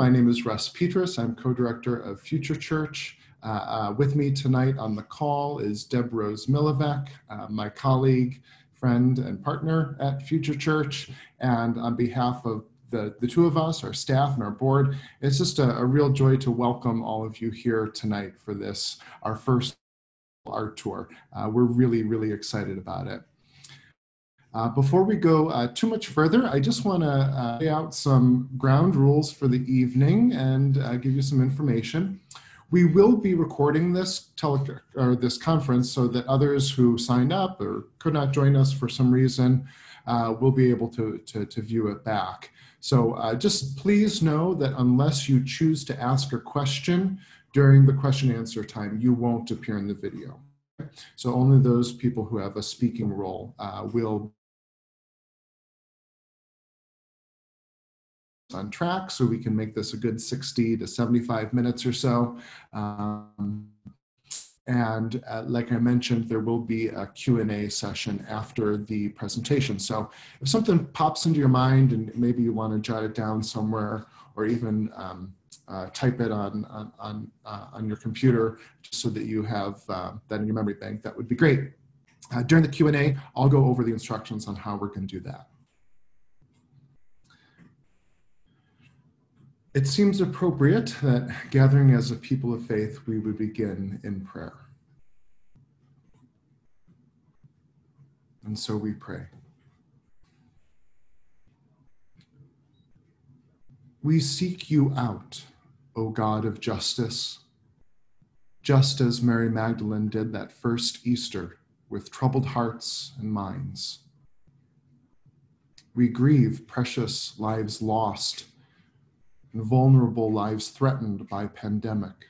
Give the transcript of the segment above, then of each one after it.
My name is Russ Petrus. I'm co-director of Future Church. Uh, uh, with me tonight on the call is Deb Rose Milavec, uh, my colleague, friend, and partner at Future Church. And on behalf of the, the two of us, our staff, and our board, it's just a, a real joy to welcome all of you here tonight for this, our first art tour. Uh, we're really, really excited about it. Uh, before we go uh, too much further, I just want to uh, lay out some ground rules for the evening and uh, give you some information. We will be recording this tele- or this conference so that others who signed up or could not join us for some reason uh, will be able to, to, to, view it back. So uh, just please know that unless you choose to ask a question during the question answer time, you won't appear in the video. So only those people who have a speaking role will on track so we can make this a good 60 to 75 minutes or so. Um, and uh, like I mentioned, there will be a Q&A session after the presentation. So if something pops into your mind and maybe you want to jot it down somewhere or even um, uh, type it on, on, on, uh, on, your computer just so that you have uh, that in your memory bank, that would be great. Uh, during the Q&A, I'll go over the instructions on how we're going to do that. It seems appropriate that gathering as a people of faith, we would begin in prayer. And so we pray. We seek you out, O God of justice, just as Mary Magdalene did that first Easter with troubled hearts and minds. We grieve precious lives lost and vulnerable lives threatened by pandemic.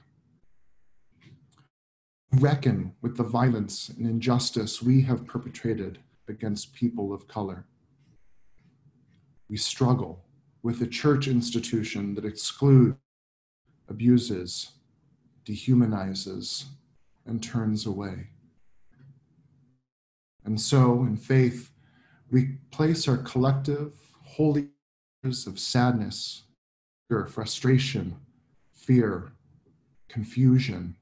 Reckon with the violence and injustice we have perpetrated against people of color. We struggle with a church institution that excludes, abuses, dehumanizes, and turns away. And so, in faith, we place our collective holy of sadness frustration, fear, confusion.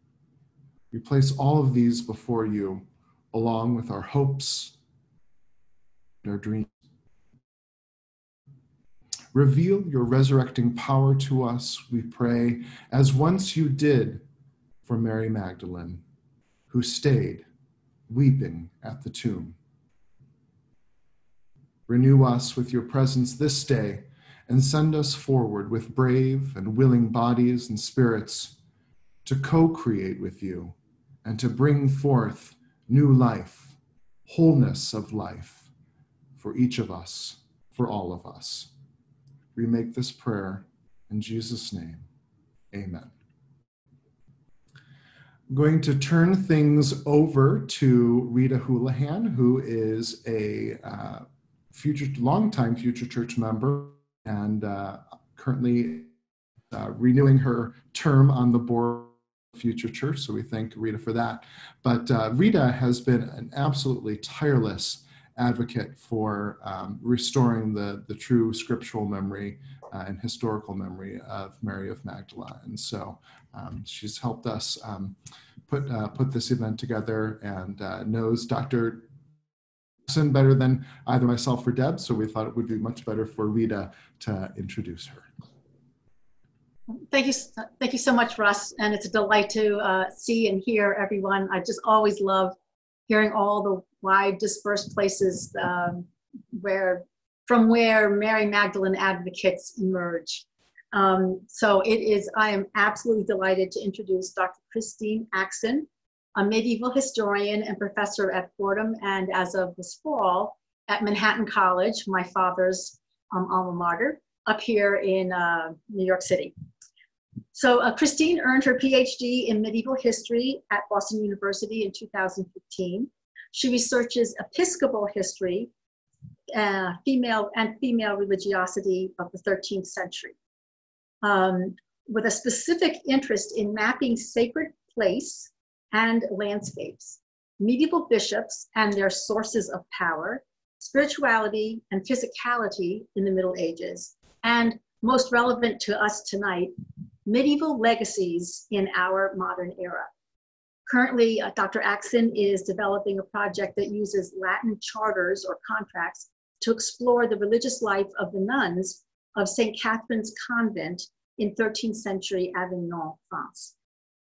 We place all of these before you, along with our hopes and our dreams. Reveal your resurrecting power to us, we pray, as once you did for Mary Magdalene, who stayed weeping at the tomb. Renew us with your presence this day and send us forward with brave and willing bodies and spirits to co create with you and to bring forth new life, wholeness of life for each of us, for all of us. We make this prayer in Jesus' name. Amen. I'm going to turn things over to Rita Houlihan, who is a uh, future, longtime future church member and uh, currently uh, renewing her term on the board of Future Church. So we thank Rita for that. But uh, Rita has been an absolutely tireless advocate for um, restoring the, the true scriptural memory uh, and historical memory of Mary of Magdala. And so um, she's helped us um, put, uh, put this event together and uh, knows Dr better than either myself or Deb, so we thought it would be much better for Rita to introduce her. Thank you, thank you so much, Russ, and it's a delight to uh, see and hear everyone. I just always love hearing all the wide dispersed places um, where, from where Mary Magdalene advocates emerge. Um, so it is, I am absolutely delighted to introduce Dr. Christine Axen, a medieval historian and professor at Fordham, and as of this fall at Manhattan College, my father's um, alma mater, up here in uh, New York City. So uh, Christine earned her PhD in medieval history at Boston University in 2015. She researches Episcopal history, uh, female and female religiosity of the 13th century, um, with a specific interest in mapping sacred place and landscapes, medieval bishops and their sources of power, spirituality and physicality in the Middle Ages, and most relevant to us tonight, medieval legacies in our modern era. Currently, uh, Dr. Axen is developing a project that uses Latin charters or contracts to explore the religious life of the nuns of St. Catherine's Convent in 13th century Avignon, France,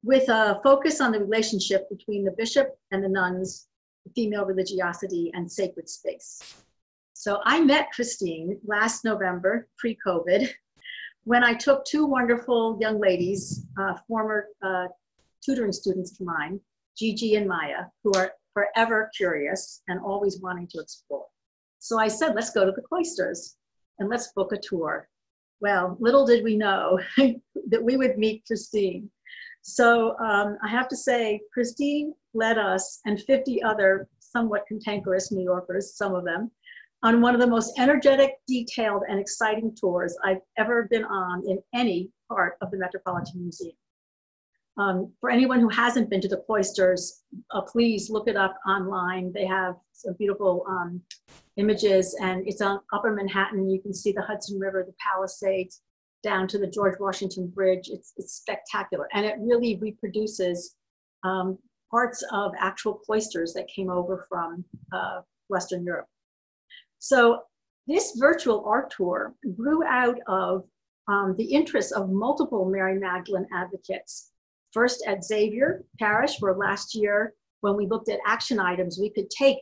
with a focus on the relationship between the bishop and the nuns, female religiosity, and sacred space. So I met Christine last November, pre COVID, when I took two wonderful young ladies, uh, former uh, tutoring students of mine, Gigi and Maya, who are forever curious and always wanting to explore. So I said, let's go to the cloisters and let's book a tour. Well, little did we know that we would meet Christine. So um, I have to say, Christine led us and 50 other somewhat cantankerous New Yorkers, some of them, on one of the most energetic, detailed, and exciting tours I've ever been on in any part of the Metropolitan Museum. Um, for anyone who hasn't been to the cloisters, uh, please look it up online. They have some beautiful um, images, and it's on Upper Manhattan. You can see the Hudson River, the Palisades, down to the George Washington Bridge. It's, it's spectacular, and it really reproduces um, parts of actual cloisters that came over from uh, Western Europe. So this virtual art tour grew out of um, the interest of multiple Mary Magdalene advocates first at Xavier Parish, where last year, when we looked at action items we could take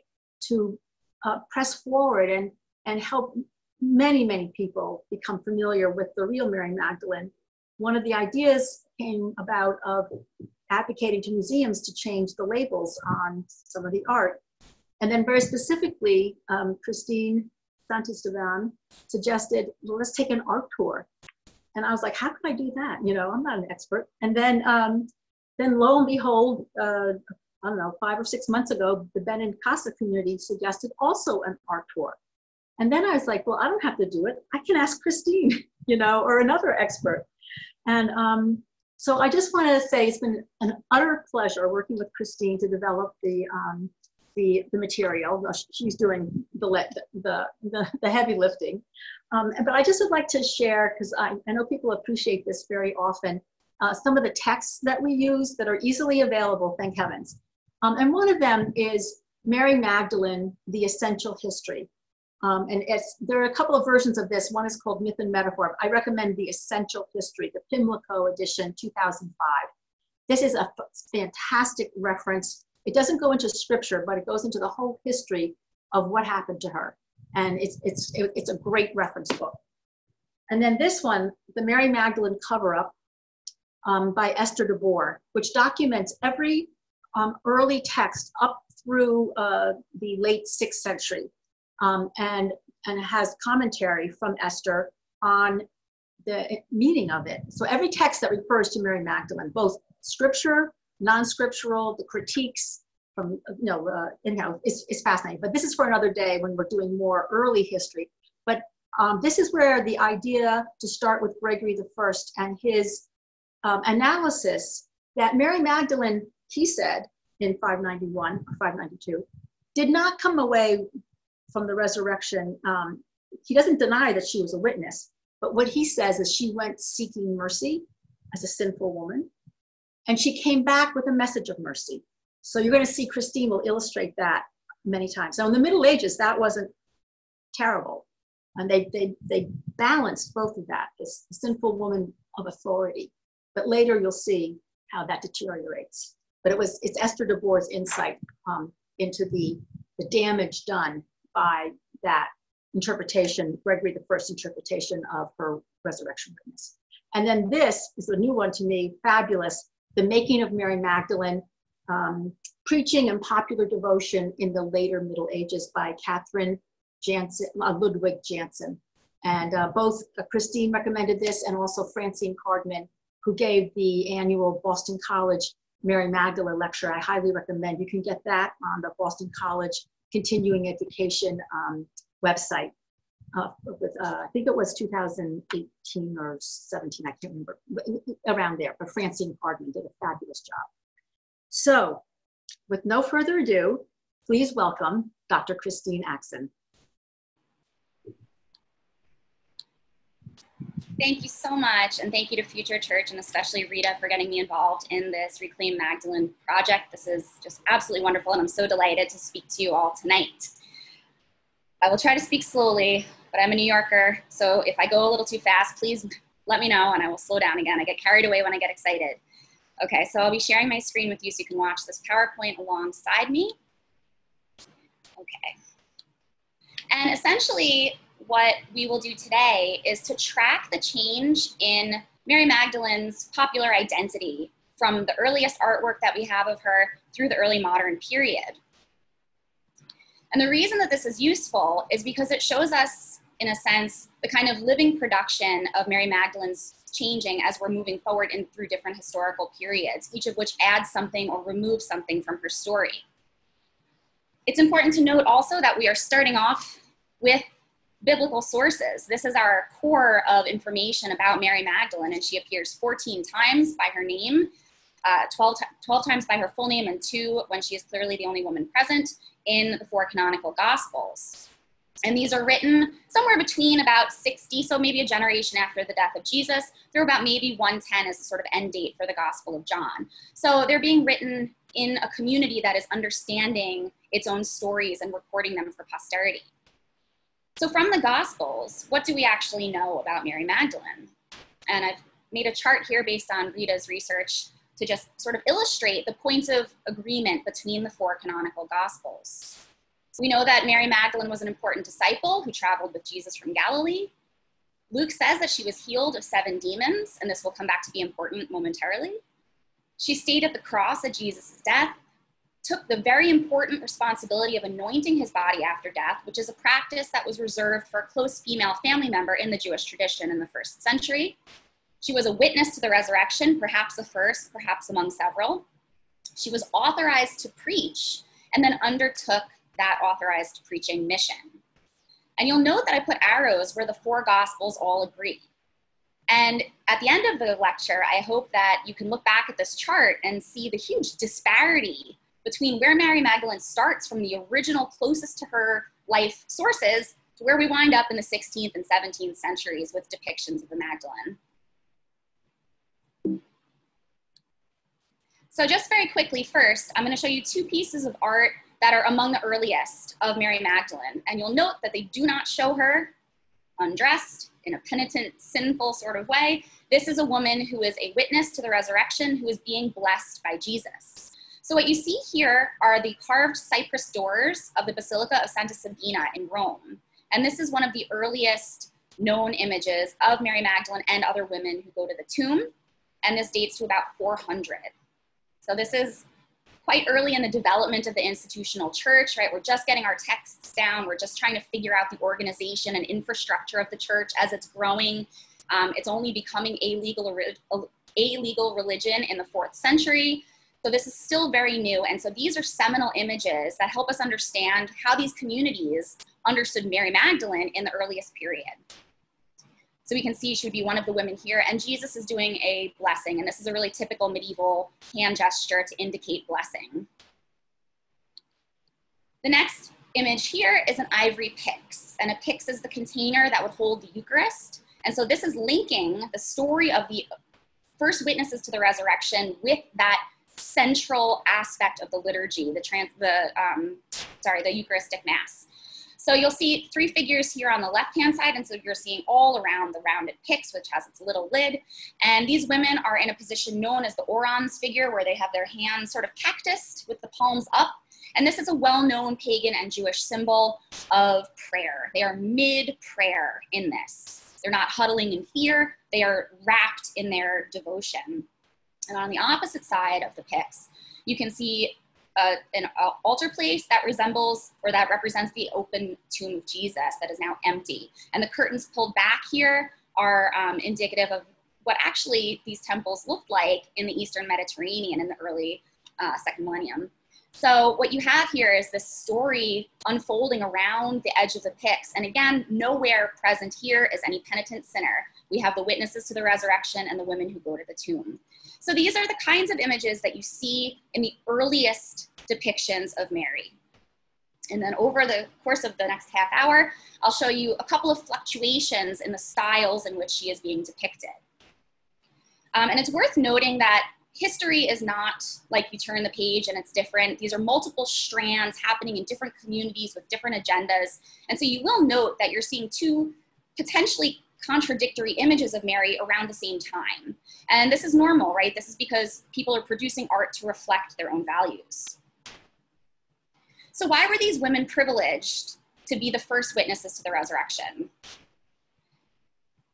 to uh, press forward and, and help many, many people become familiar with the real Mary Magdalene. One of the ideas came about of advocating to museums to change the labels on some of the art. And then very specifically, um, Christine Santisteban suggested, well, let's take an art tour and I was like, how can I do that? You know, I'm not an expert. And then, um, then lo and behold, uh, I don't know, five or six months ago, the Benincasa community suggested also an art tour. And then I was like, well, I don't have to do it. I can ask Christine, you know, or another expert. And um, so I just want to say it's been an utter pleasure working with Christine to develop the um, the, the material. She's doing the, the, the, the heavy lifting. Um, but I just would like to share, because I, I know people appreciate this very often, uh, some of the texts that we use that are easily available, thank heavens. Um, and one of them is Mary Magdalene, The Essential History. Um, and there are a couple of versions of this. One is called Myth and Metaphor. I recommend The Essential History, the Pimlico edition, 2005. This is a fantastic reference it doesn't go into scripture, but it goes into the whole history of what happened to her. And it's, it's, it's a great reference book. And then this one, the Mary Magdalene cover up um, by Esther de Boer, which documents every um, early text up through uh, the late sixth century um, and, and has commentary from Esther on the meaning of it. So every text that refers to Mary Magdalene, both scripture non-scriptural, the critiques from, you know, uh, in-house is, is fascinating. But this is for another day when we're doing more early history. But um, this is where the idea to start with Gregory the First and his um, analysis that Mary Magdalene, he said in 591 or 592, did not come away from the resurrection. Um, he doesn't deny that she was a witness, but what he says is she went seeking mercy as a sinful woman. And she came back with a message of mercy. So you're going to see Christine will illustrate that many times. Now, in the Middle Ages, that wasn't terrible. And they, they, they balanced both of that, this sinful woman of authority. But later you'll see how that deteriorates. But it was, it's Esther de Boer's insight um, into the, the damage done by that interpretation, Gregory the First interpretation of her resurrection witness. And then this is a new one to me, fabulous the Making of Mary Magdalene, um, Preaching and Popular Devotion in the Later Middle Ages by Katherine Jansen, uh, Ludwig Jansen. And uh, both uh, Christine recommended this and also Francine Cardman, who gave the annual Boston College Mary Magdalene lecture. I highly recommend. You can get that on the Boston College Continuing Education um, website uh, with, uh, I think it was 2018 or 17, I can't remember, around there, but Francine Cardman did a fabulous job. So with no further ado, please welcome Dr. Christine Axen. Thank you so much, and thank you to Future Church and especially Rita for getting me involved in this Reclaim Magdalene project. This is just absolutely wonderful, and I'm so delighted to speak to you all tonight. I will try to speak slowly, but I'm a New Yorker, so if I go a little too fast, please let me know and I will slow down again. I get carried away when I get excited. Okay, so I'll be sharing my screen with you so you can watch this PowerPoint alongside me. Okay. And essentially, what we will do today is to track the change in Mary Magdalene's popular identity from the earliest artwork that we have of her through the early modern period. And the reason that this is useful is because it shows us, in a sense, the kind of living production of Mary Magdalene's changing as we're moving forward and through different historical periods, each of which adds something or removes something from her story. It's important to note also that we are starting off with biblical sources. This is our core of information about Mary Magdalene, and she appears 14 times by her name, uh, 12, 12 times by her full name, and two when she is clearly the only woman present in the four canonical Gospels. And these are written somewhere between about 60, so maybe a generation after the death of Jesus, through about maybe 110 as a sort of end date for the Gospel of John. So they're being written in a community that is understanding its own stories and recording them for posterity. So, from the Gospels, what do we actually know about Mary Magdalene? And I've made a chart here based on Rita's research to just sort of illustrate the points of agreement between the four canonical Gospels. We know that Mary Magdalene was an important disciple who traveled with Jesus from Galilee. Luke says that she was healed of seven demons, and this will come back to be important momentarily. She stayed at the cross at Jesus' death took the very important responsibility of anointing his body after death, which is a practice that was reserved for a close female family member in the Jewish tradition in the first century. She was a witness to the resurrection, perhaps the first, perhaps among several. She was authorized to preach and then undertook that authorized preaching mission. And you'll note that I put arrows where the four gospels all agree. And at the end of the lecture, I hope that you can look back at this chart and see the huge disparity between where Mary Magdalene starts from the original closest to her life sources to where we wind up in the 16th and 17th centuries with depictions of the Magdalene. So just very quickly first, I'm gonna show you two pieces of art that are among the earliest of Mary Magdalene. And you'll note that they do not show her undressed in a penitent, sinful sort of way. This is a woman who is a witness to the resurrection who is being blessed by Jesus. So what you see here are the carved cypress doors of the Basilica of Santa Sabina in Rome. And this is one of the earliest known images of Mary Magdalene and other women who go to the tomb. And this dates to about 400. So this is quite early in the development of the institutional church, right? We're just getting our texts down. We're just trying to figure out the organization and infrastructure of the church as it's growing. Um, it's only becoming a legal, a legal religion in the fourth century. So this is still very new. And so these are seminal images that help us understand how these communities understood Mary Magdalene in the earliest period. So we can see she would be one of the women here, and Jesus is doing a blessing, and this is a really typical medieval hand gesture to indicate blessing. The next image here is an ivory pyx, and a pyx is the container that would hold the Eucharist. And so this is linking the story of the first witnesses to the resurrection with that central aspect of the liturgy, the trans, the um, sorry, the Eucharistic Mass. So you'll see three figures here on the left-hand side, and so you're seeing all around the rounded pyx, which has its little lid. And these women are in a position known as the orans figure, where they have their hands sort of cactused with the palms up. And this is a well-known pagan and Jewish symbol of prayer. They are mid-prayer in this. They're not huddling in fear, they are wrapped in their devotion. And on the opposite side of the pyx, you can see uh, an altar place that resembles or that represents the open tomb of Jesus that is now empty. And the curtains pulled back here are um, indicative of what actually these temples looked like in the Eastern Mediterranean in the early uh, second millennium. So what you have here is this story unfolding around the edge of the pyx. And again, nowhere present here is any penitent sinner. We have the witnesses to the resurrection and the women who go to the tomb. So these are the kinds of images that you see in the earliest depictions of Mary. And then over the course of the next half hour, I'll show you a couple of fluctuations in the styles in which she is being depicted. Um, and it's worth noting that history is not like you turn the page and it's different. These are multiple strands happening in different communities with different agendas. And so you will note that you're seeing two potentially contradictory images of Mary around the same time. And this is normal, right? This is because people are producing art to reflect their own values. So, why were these women privileged to be the first witnesses to the resurrection?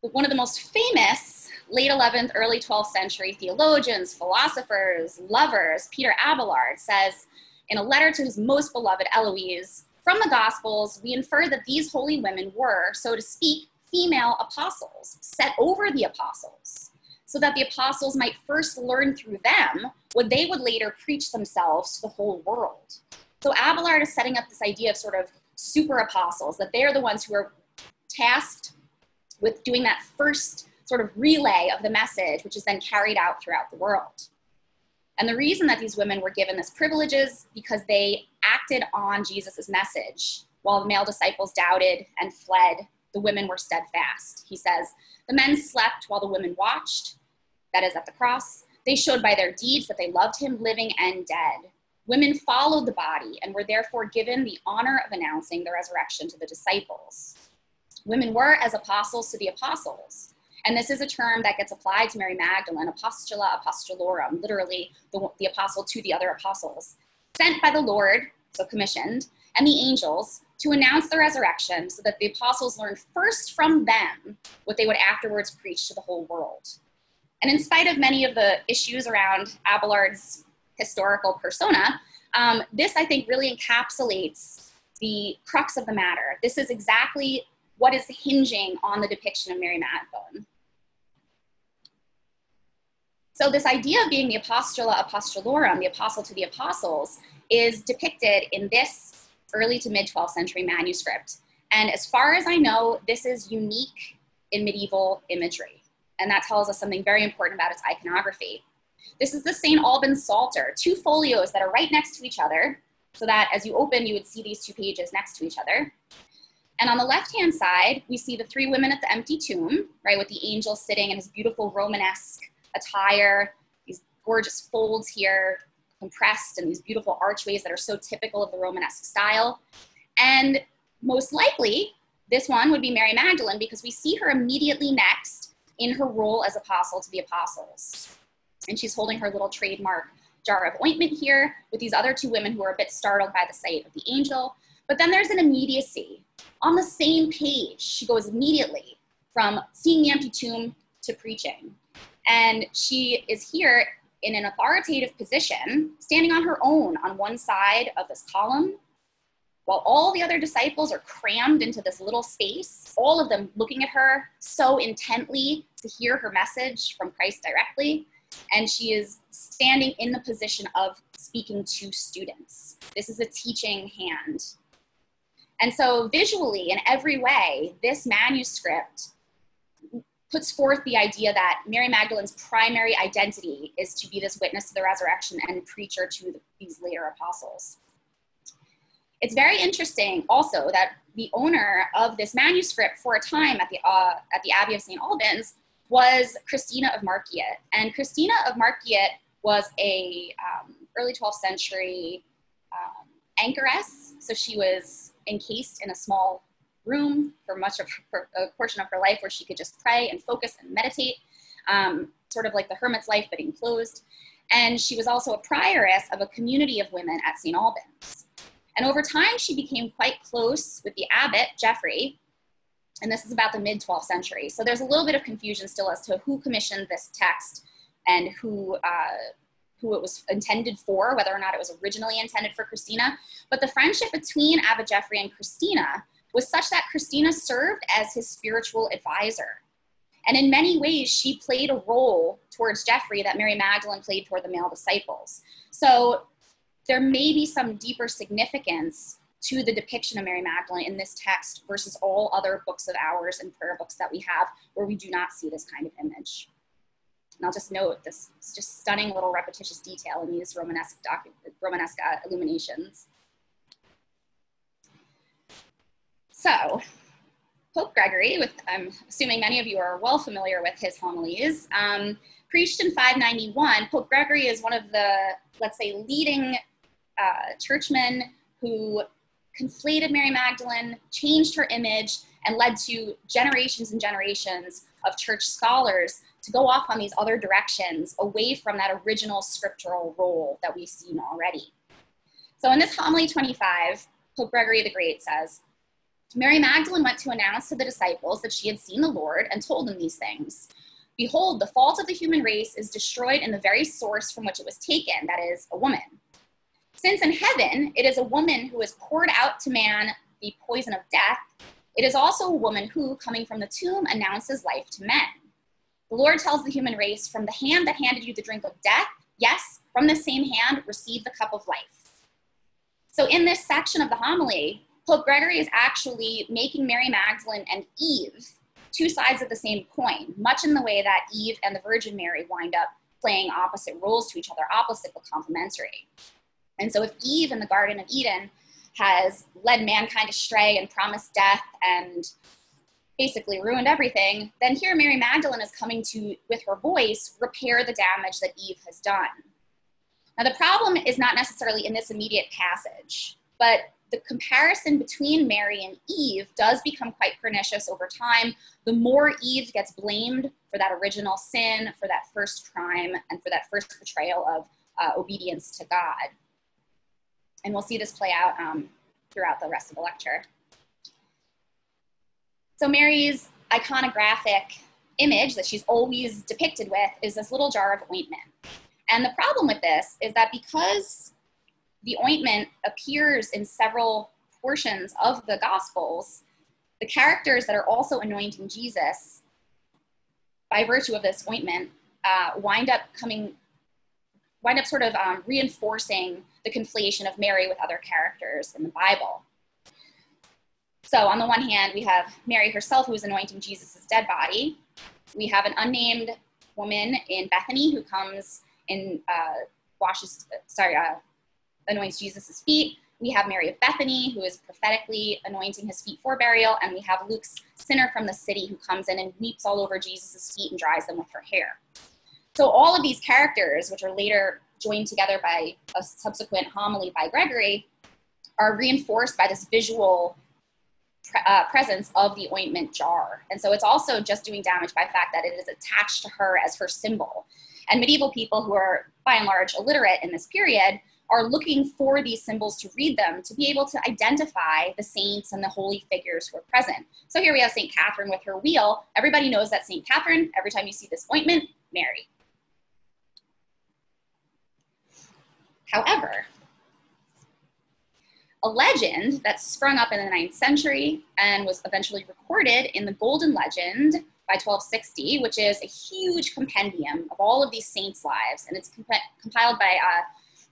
One of the most famous late 11th, early 12th century theologians, philosophers, lovers, Peter Abelard, says in a letter to his most beloved Eloise, from the Gospels, we infer that these holy women were, so to speak, female apostles, set over the apostles, so that the apostles might first learn through them what they would later preach themselves to the whole world. So Abelard is setting up this idea of sort of super apostles, that they're the ones who are tasked with doing that first sort of relay of the message, which is then carried out throughout the world. And the reason that these women were given this privilege is because they acted on Jesus' message while the male disciples doubted and fled the women were steadfast. He says, The men slept while the women watched, that is at the cross. They showed by their deeds that they loved him living and dead. Women followed the body and were therefore given the honor of announcing the resurrection to the disciples. Women were as apostles to the apostles. And this is a term that gets applied to Mary Magdalene, apostola apostolorum, literally the, the apostle to the other apostles, sent by the Lord, so commissioned, and the angels to announce the resurrection so that the apostles learned first from them what they would afterwards preach to the whole world. And in spite of many of the issues around Abelard's historical persona, um, this I think really encapsulates the crux of the matter. This is exactly what is hinging on the depiction of Mary Magdalene. So this idea of being the apostola apostolorum, the apostle to the apostles, is depicted in this early to mid 12th century manuscript. And as far as I know, this is unique in medieval imagery. And that tells us something very important about its iconography. This is the St. Albans Psalter, two folios that are right next to each other, so that as you open, you would see these two pages next to each other. And on the left hand side, we see the three women at the empty tomb, right, with the angel sitting in his beautiful Romanesque attire, these gorgeous folds here, compressed and these beautiful archways that are so typical of the Romanesque style. And most likely, this one would be Mary Magdalene because we see her immediately next in her role as apostle to the apostles. And she's holding her little trademark jar of ointment here with these other two women who are a bit startled by the sight of the angel. But then there's an immediacy. On the same page, she goes immediately from seeing the empty tomb to preaching. And she is here in an authoritative position, standing on her own on one side of this column, while all the other disciples are crammed into this little space, all of them looking at her so intently to hear her message from Christ directly. And she is standing in the position of speaking to students. This is a teaching hand. And so, visually, in every way, this manuscript puts forth the idea that Mary Magdalene's primary identity is to be this witness to the resurrection and preacher to the, these later apostles. It's very interesting also that the owner of this manuscript for a time at the, uh, at the Abbey of St. Albans was Christina of Markyate. And Christina of Markyate was a um, early 12th century um, anchoress. So she was encased in a small room for much of her, a portion of her life where she could just pray and focus and meditate, um, sort of like the hermit's life, but enclosed. And she was also a prioress of a community of women at St. Albans. And over time, she became quite close with the abbot, Geoffrey, and this is about the mid 12th century. So there's a little bit of confusion still as to who commissioned this text and who, uh, who it was intended for, whether or not it was originally intended for Christina. But the friendship between Abbot Geoffrey and Christina was such that Christina served as his spiritual advisor. And in many ways, she played a role towards Geoffrey that Mary Magdalene played toward the male disciples. So there may be some deeper significance to the depiction of Mary Magdalene in this text versus all other books of hours and prayer books that we have where we do not see this kind of image. And I'll just note this just stunning little repetitious detail in these Romanesque, Romanesque uh, illuminations. So, Pope Gregory, with I'm assuming many of you are well familiar with his homilies, um, preached in 591. Pope Gregory is one of the, let's say, leading uh, churchmen who conflated Mary Magdalene, changed her image, and led to generations and generations of church scholars to go off on these other directions away from that original scriptural role that we've seen already. So in this homily 25, Pope Gregory the Great says, Mary Magdalene went to announce to the disciples that she had seen the Lord and told them these things. Behold, the fault of the human race is destroyed in the very source from which it was taken, that is, a woman. Since in heaven it is a woman who has poured out to man the poison of death, it is also a woman who, coming from the tomb, announces life to men. The Lord tells the human race, From the hand that handed you the drink of death, yes, from the same hand, receive the cup of life. So, in this section of the homily, Pope Gregory is actually making Mary Magdalene and Eve two sides of the same coin, much in the way that Eve and the Virgin Mary wind up playing opposite roles to each other, opposite but complementary. And so, if Eve in the Garden of Eden has led mankind astray and promised death and basically ruined everything, then here Mary Magdalene is coming to, with her voice, repair the damage that Eve has done. Now, the problem is not necessarily in this immediate passage, but the comparison between Mary and Eve does become quite pernicious over time. The more Eve gets blamed for that original sin, for that first crime, and for that first betrayal of uh, obedience to God. And we'll see this play out um, throughout the rest of the lecture. So Mary's iconographic image that she's always depicted with is this little jar of ointment. And the problem with this is that because the ointment appears in several portions of the Gospels, the characters that are also anointing Jesus, by virtue of this ointment, uh, wind up coming, wind up sort of um, reinforcing the conflation of Mary with other characters in the Bible. So, on the one hand, we have Mary herself who is anointing Jesus' dead body. We have an unnamed woman in Bethany who comes and uh, washes, sorry, uh, anoints Jesus' feet. We have Mary of Bethany, who is prophetically anointing his feet for burial. And we have Luke's sinner from the city who comes in and weeps all over Jesus' feet and dries them with her hair. So, all of these characters, which are later joined together by a subsequent homily by Gregory, are reinforced by this visual pre- uh, presence of the ointment jar. And so it's also just doing damage by the fact that it is attached to her as her symbol. And medieval people who are by and large illiterate in this period are looking for these symbols to read them to be able to identify the saints and the holy figures who are present. So here we have St. Catherine with her wheel. Everybody knows that St. Catherine, every time you see this ointment, Mary. However, a legend that sprung up in the 9th century and was eventually recorded in the Golden Legend by 1260, which is a huge compendium of all of these saints' lives, and it's comp- compiled by uh,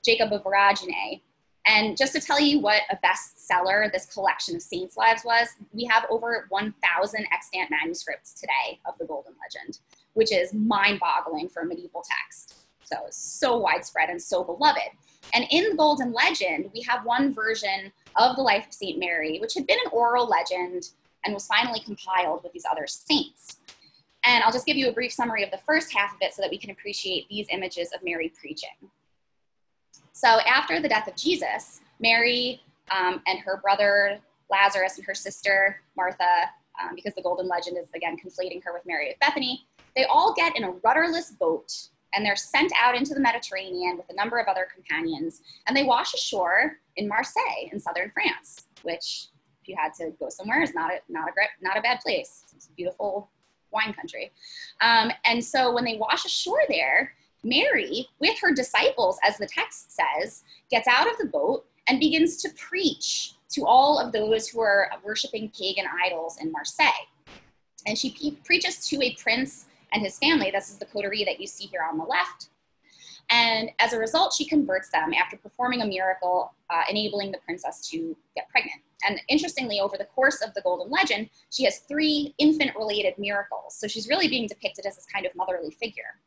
Jacob of Voragine. And just to tell you what a bestseller this collection of saints' lives was, we have over 1,000 extant manuscripts today of the Golden Legend, which is mind boggling for a medieval text. So, so widespread and so beloved. And in the Golden Legend, we have one version of the life of St. Mary, which had been an oral legend and was finally compiled with these other saints. And I'll just give you a brief summary of the first half of it so that we can appreciate these images of Mary preaching. So after the death of Jesus, Mary um, and her brother Lazarus and her sister Martha, um, because the Golden Legend is again conflating her with Mary of Bethany, they all get in a rudderless boat and they're sent out into the Mediterranean with a number of other companions, and they wash ashore in Marseille in southern France, which, if you had to go somewhere, is not a not a great, not a bad place. It's a beautiful wine country. Um, and so when they wash ashore there, Mary, with her disciples, as the text says, gets out of the boat and begins to preach to all of those who are worshiping pagan idols in Marseille. And she pe- preaches to a prince and his family. This is the coterie that you see here on the left. And as a result, she converts them after performing a miracle, uh, enabling the princess to get pregnant. And interestingly, over the course of the Golden Legend, she has three infant related miracles. So she's really being depicted as this kind of motherly figure.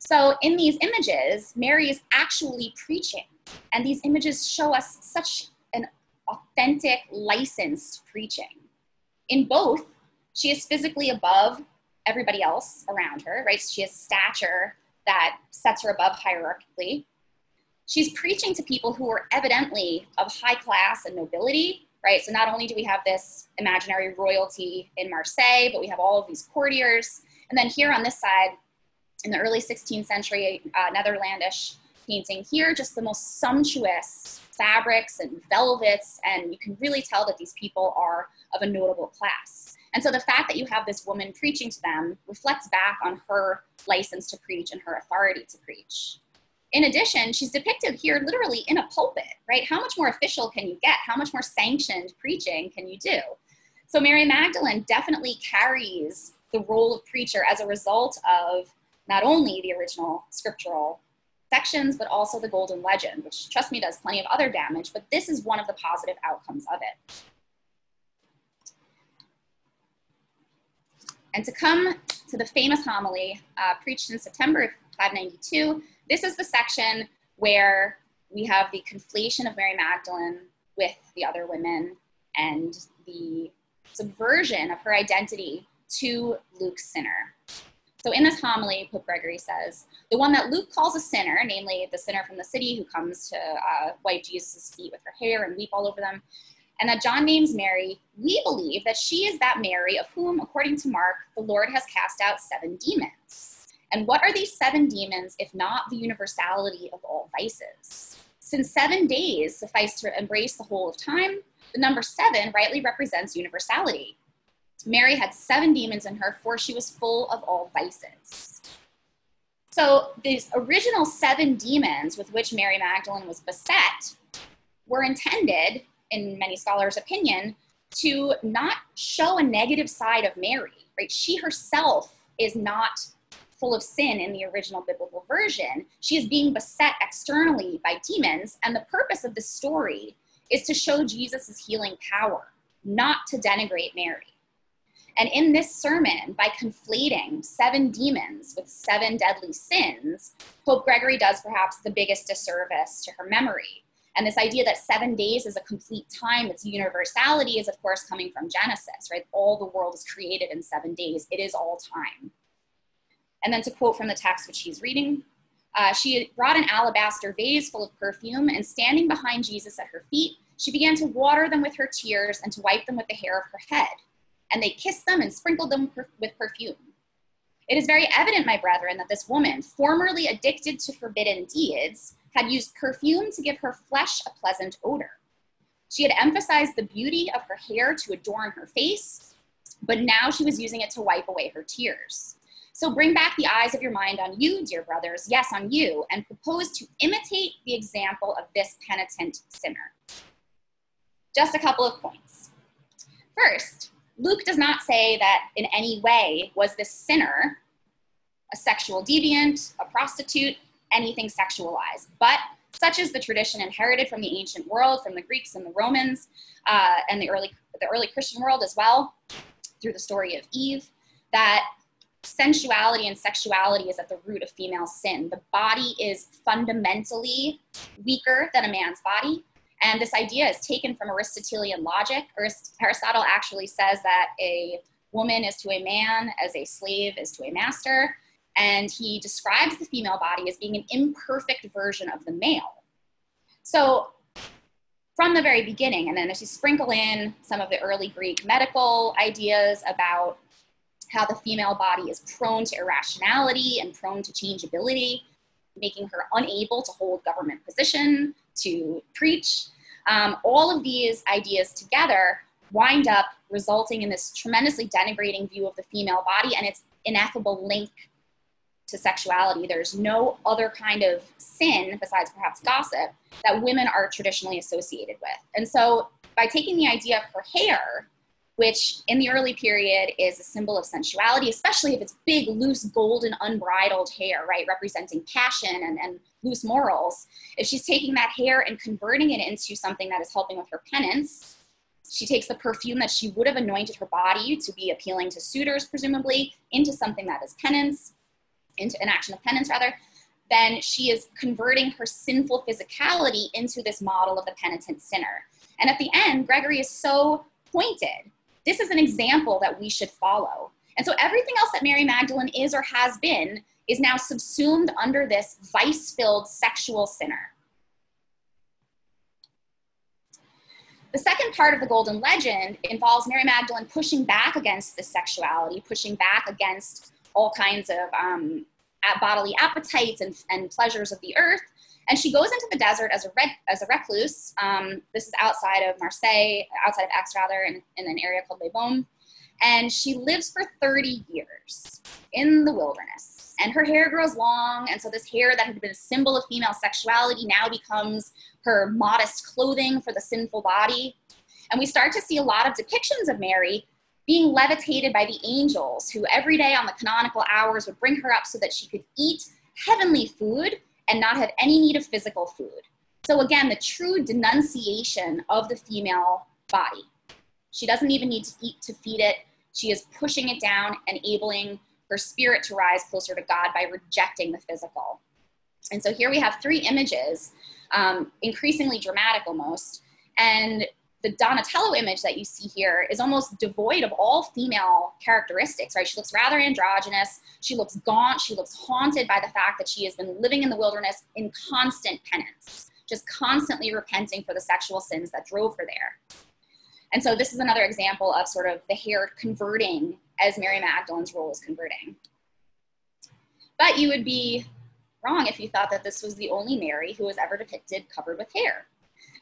So in these images, Mary is actually preaching. And these images show us such an authentic, licensed preaching. In both, she is physically above everybody else around her, right? She has stature that sets her above hierarchically. She's preaching to people who are evidently of high class and nobility, right? So not only do we have this imaginary royalty in Marseille, but we have all of these courtiers. And then here on this side, in the early 16th century uh, Netherlandish painting, here just the most sumptuous fabrics and velvets, and you can really tell that these people are of a notable class. And so the fact that you have this woman preaching to them reflects back on her license to preach and her authority to preach. In addition, she's depicted here literally in a pulpit, right? How much more official can you get? How much more sanctioned preaching can you do? So Mary Magdalene definitely carries the role of preacher as a result of not only the original scriptural sections, but also the Golden Legend, which, trust me, does plenty of other damage, but this is one of the positive outcomes of it. And to come to the famous homily uh, preached in September of 592, this is the section where we have the conflation of Mary Magdalene with the other women and the subversion of her identity to Luke's sinner. So in this homily, Pope Gregory says, the one that Luke calls a sinner, namely the sinner from the city who comes to uh, wipe Jesus' feet with her hair and weep all over them, and that John names Mary, we believe that she is that Mary of whom, according to Mark, the Lord has cast out seven demons. And what are these seven demons if not the universality of all vices? Since seven days suffice to embrace the whole of time, the number seven rightly represents universality. Mary had seven demons in her, for she was full of all vices. So, these original seven demons with which Mary Magdalene was beset were intended in many scholars' opinion, to not show a negative side of Mary, right? She herself is not full of sin in the original biblical version. She is being beset externally by demons, and the purpose of the story is to show Jesus' healing power, not to denigrate Mary. And in this sermon, by conflating seven demons with seven deadly sins, Pope Gregory does perhaps the biggest disservice to her memory and this idea that seven days is a complete time, its universality is, of course, coming from Genesis, right? All the world is created in seven days, it is all time. And then to quote from the text which he's reading, uh, she brought an alabaster vase full of perfume, and standing behind Jesus at her feet, she began to water them with her tears and to wipe them with the hair of her head. And they kissed them and sprinkled them per- with perfume. It is very evident, my brethren, that this woman, formerly addicted to forbidden deeds, had used perfume to give her flesh a pleasant odor. She had emphasized the beauty of her hair to adorn her face, but now she was using it to wipe away her tears. So bring back the eyes of your mind on you, dear brothers, yes, on you, and propose to imitate the example of this penitent sinner. Just a couple of points. First, Luke does not say that in any way was this sinner a sexual deviant, a prostitute, anything sexualized. But such is the tradition inherited from the ancient world, from the Greeks and the Romans, uh, and the early, the early Christian world as well, through the story of Eve, that sensuality and sexuality is at the root of female sin. The body is fundamentally weaker than a man's body. And this idea is taken from Aristotelian logic. Aristotle actually says that a woman is to a man as a slave is to a master and he describes the female body as being an imperfect version of the male. So, from the very beginning, and then as you sprinkle in some of the early Greek medical ideas about how the female body is prone to irrationality and prone to changeability, making her unable to hold government position, to preach. Um, all of these ideas together wind up resulting in this tremendously denigrating view of the female body and its ineffable link to sexuality. There's no other kind of sin besides perhaps gossip that women are traditionally associated with. And so by taking the idea of her hair, which in the early period is a symbol of sensuality, especially if it's big, loose, golden, unbridled hair, right, representing passion and, and loose morals. If she's taking that hair and converting it into something that is helping with her penance, she takes the perfume that she would have anointed her body to be appealing to suitors, presumably, into something that is penance into an action of penance rather, then she is converting her sinful physicality into this model of the penitent sinner. And at the end, Gregory is so pointed. This is an example that we should follow. And so everything else that Mary Magdalene is or has been is now subsumed under this vice filled sexual sinner. The second part of the Golden Legend involves Mary Magdalene pushing back against this sexuality, pushing back against all kinds of um, bodily appetites and, and pleasures of the earth. And she goes into the desert as a, red, as a recluse. Um, this is outside of Marseille, outside of Aix rather, in, in an area called Les Baumes. And she lives for 30 years in the wilderness. And her hair grows long. And so this hair that had been a symbol of female sexuality now becomes her modest clothing for the sinful body. And we start to see a lot of depictions of Mary being levitated by the angels who every day on the canonical hours would bring her up so that she could eat heavenly food and not have any need of physical food. So, again, the true denunciation of the female body. She doesn't even need to eat to feed it. She is pushing it down, enabling her spirit to rise closer to God by rejecting the physical. And so here we have three images, um, increasingly dramatic almost. And the Donatello image that you see here is almost devoid of all female characteristics, right? She looks rather androgynous. She looks gaunt. She looks haunted by the fact that she has been living in the wilderness in constant penance, just constantly repenting for the sexual sins that drove her there. And so this is another example of sort of the hair converting as Mary Magdalene's role is converting. But you would be wrong if you thought that this was the only Mary who was ever depicted covered with hair.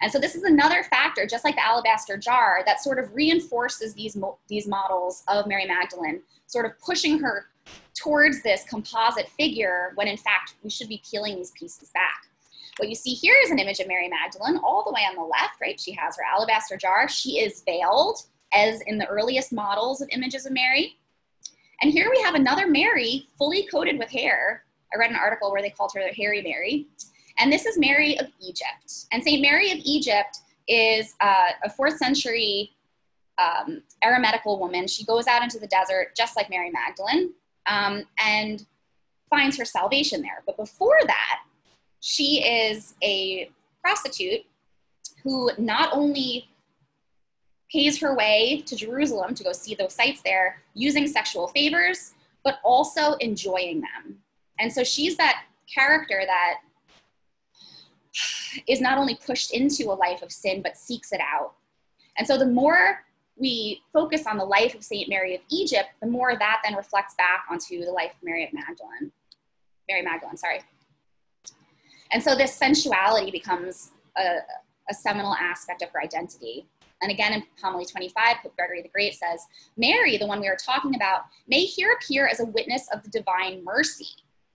And so this is another factor, just like the alabaster jar, that sort of reinforces these, mo- these models of Mary Magdalene, sort of pushing her towards this composite figure when in fact we should be peeling these pieces back. What you see here is an image of Mary Magdalene all the way on the left, right? She has her alabaster jar. She is veiled, as in the earliest models of images of Mary. And here we have another Mary fully coated with hair. I read an article where they called her the Hairy Mary. And this is Mary of Egypt. And St. Mary of Egypt is uh, a fourth century um, eremitical woman. She goes out into the desert just like Mary Magdalene um, and finds her salvation there. But before that, she is a prostitute who not only pays her way to Jerusalem to go see those sites there using sexual favors, but also enjoying them. And so she's that character that is not only pushed into a life of sin, but seeks it out. And so the more we focus on the life of St. Mary of Egypt, the more that then reflects back onto the life of Mary of Magdalene. Mary Magdalene, sorry. And so this sensuality becomes a, a seminal aspect of her identity. And again, in Homily 25, Pope Gregory the Great says, Mary, the one we are talking about, may here appear as a witness of the divine mercy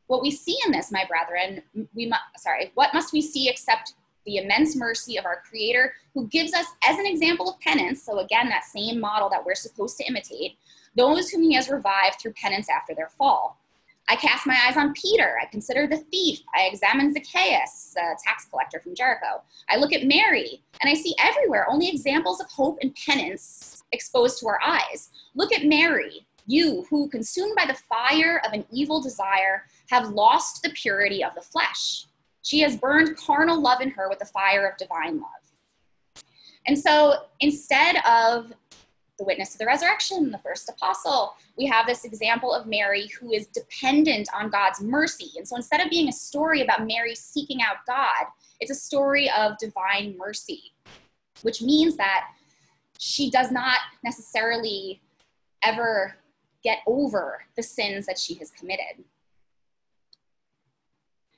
what we see in this, my brethren, we must, sorry, what must we see except the immense mercy of our Creator who gives us, as an example of penance, so again, that same model that we're supposed to imitate, those whom He has revived through penance after their fall. I cast my eyes on Peter. I consider the thief. I examine Zacchaeus, a tax collector from Jericho. I look at Mary, and I see everywhere only examples of hope and penance exposed to our eyes. Look at Mary, you who, consumed by the fire of an evil desire, have lost the purity of the flesh. She has burned carnal love in her with the fire of divine love. And so instead of the witness of the resurrection, the first apostle, we have this example of Mary who is dependent on God's mercy. And so instead of being a story about Mary seeking out God, it's a story of divine mercy, which means that she does not necessarily ever get over the sins that she has committed.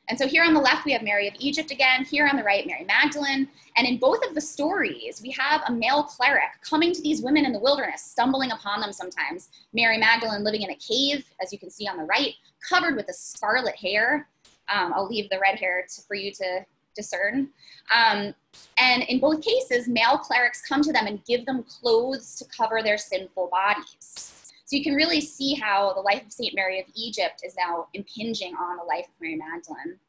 And so here on the left, we have Mary of Egypt again. Here on the right, Mary Magdalene. And in both of the stories, we have a male cleric coming to these women in the wilderness, stumbling upon them sometimes. Mary Magdalene living in a cave, as you can see on the right, covered with a scarlet hair. Um, I'll leave the red hair to, for you to discern. Um, and in both cases, male clerics come to them and give them clothes to cover their sinful bodies. So you can really see how the life of St. Mary of Egypt is now impinging on the life of Mary Magdalene.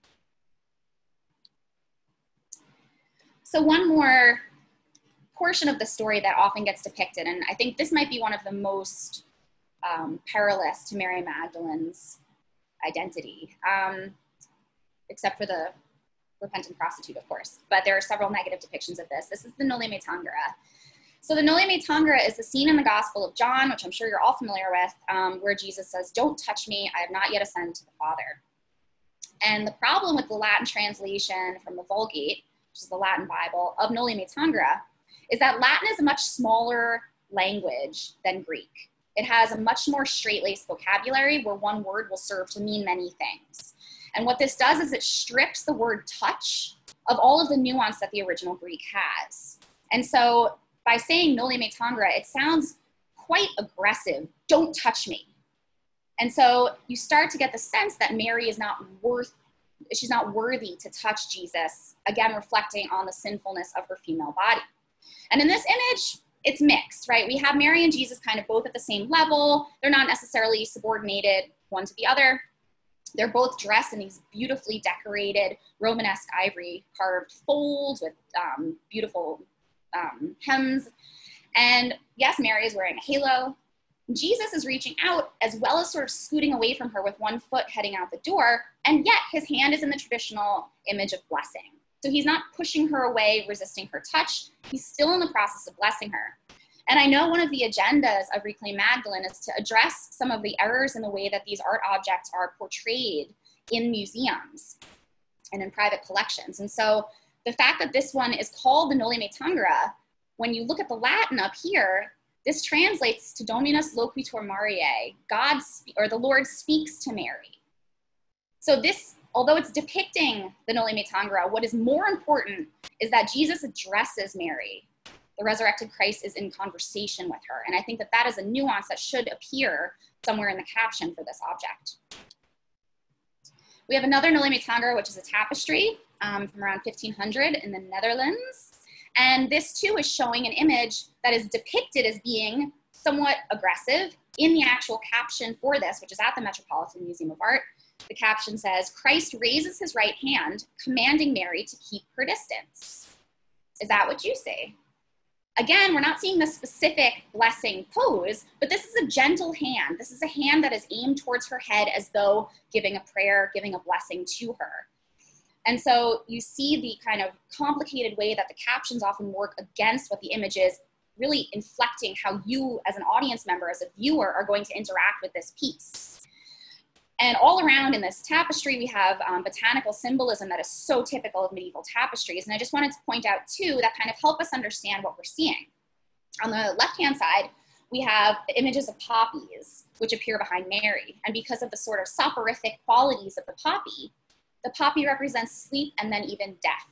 So one more portion of the story that often gets depicted, and I think this might be one of the most um, perilous to Mary Magdalene's identity, um, except for the repentant prostitute, of course, but there are several negative depictions of this. This is the Noli Me Tangere. So the Noli Me Tangere is the scene in the Gospel of John, which I'm sure you're all familiar with, um, where Jesus says, Don't touch me, I have not yet ascended to the Father. And the problem with the Latin translation from the Vulgate, which is the Latin Bible, of Noli Me Tangere, is that Latin is a much smaller language than Greek. It has a much more straight laced vocabulary where one word will serve to mean many things. And what this does is it strips the word touch of all of the nuance that the original Greek has. And so by saying noli me tangere, it sounds quite aggressive. Don't touch me. And so you start to get the sense that Mary is not worth, she's not worthy to touch Jesus, again, reflecting on the sinfulness of her female body. And in this image, it's mixed, right? We have Mary and Jesus kind of both at the same level. They're not necessarily subordinated one to the other. They're both dressed in these beautifully decorated Romanesque ivory carved folds with um, beautiful um, hems. And yes, Mary is wearing a halo. Jesus is reaching out as well as sort of scooting away from her with one foot heading out the door, and yet his hand is in the traditional image of blessing. So he's not pushing her away, resisting her touch. He's still in the process of blessing her. And I know one of the agendas of Reclaim Magdalene is to address some of the errors in the way that these art objects are portrayed in museums and in private collections. And so the fact that this one is called the Noli Me Tangere, when you look at the Latin up here, this translates to Dominus loquitur Mariae, God or the Lord speaks to Mary. So this, although it's depicting the Noli Me Tangere, what is more important is that Jesus addresses Mary. The resurrected Christ is in conversation with her. And I think that that is a nuance that should appear somewhere in the caption for this object. We have another Noli Me Tangere, which is a tapestry um, from around 1500 in the Netherlands. And this too is showing an image that is depicted as being somewhat aggressive in the actual caption for this, which is at the Metropolitan Museum of Art. The caption says, Christ raises his right hand, commanding Mary to keep her distance. Is that what you say? Again, we're not seeing the specific blessing pose, but this is a gentle hand. This is a hand that is aimed towards her head as though giving a prayer, giving a blessing to her. And so you see the kind of complicated way that the captions often work against what the image is, really inflecting how you, as an audience member, as a viewer, are going to interact with this piece. And all around in this tapestry, we have um, botanical symbolism that is so typical of medieval tapestries. And I just wanted to point out, too, that kind of help us understand what we're seeing. On the left hand side, we have images of poppies, which appear behind Mary. And because of the sort of soporific qualities of the poppy, the poppy represents sleep and then even death.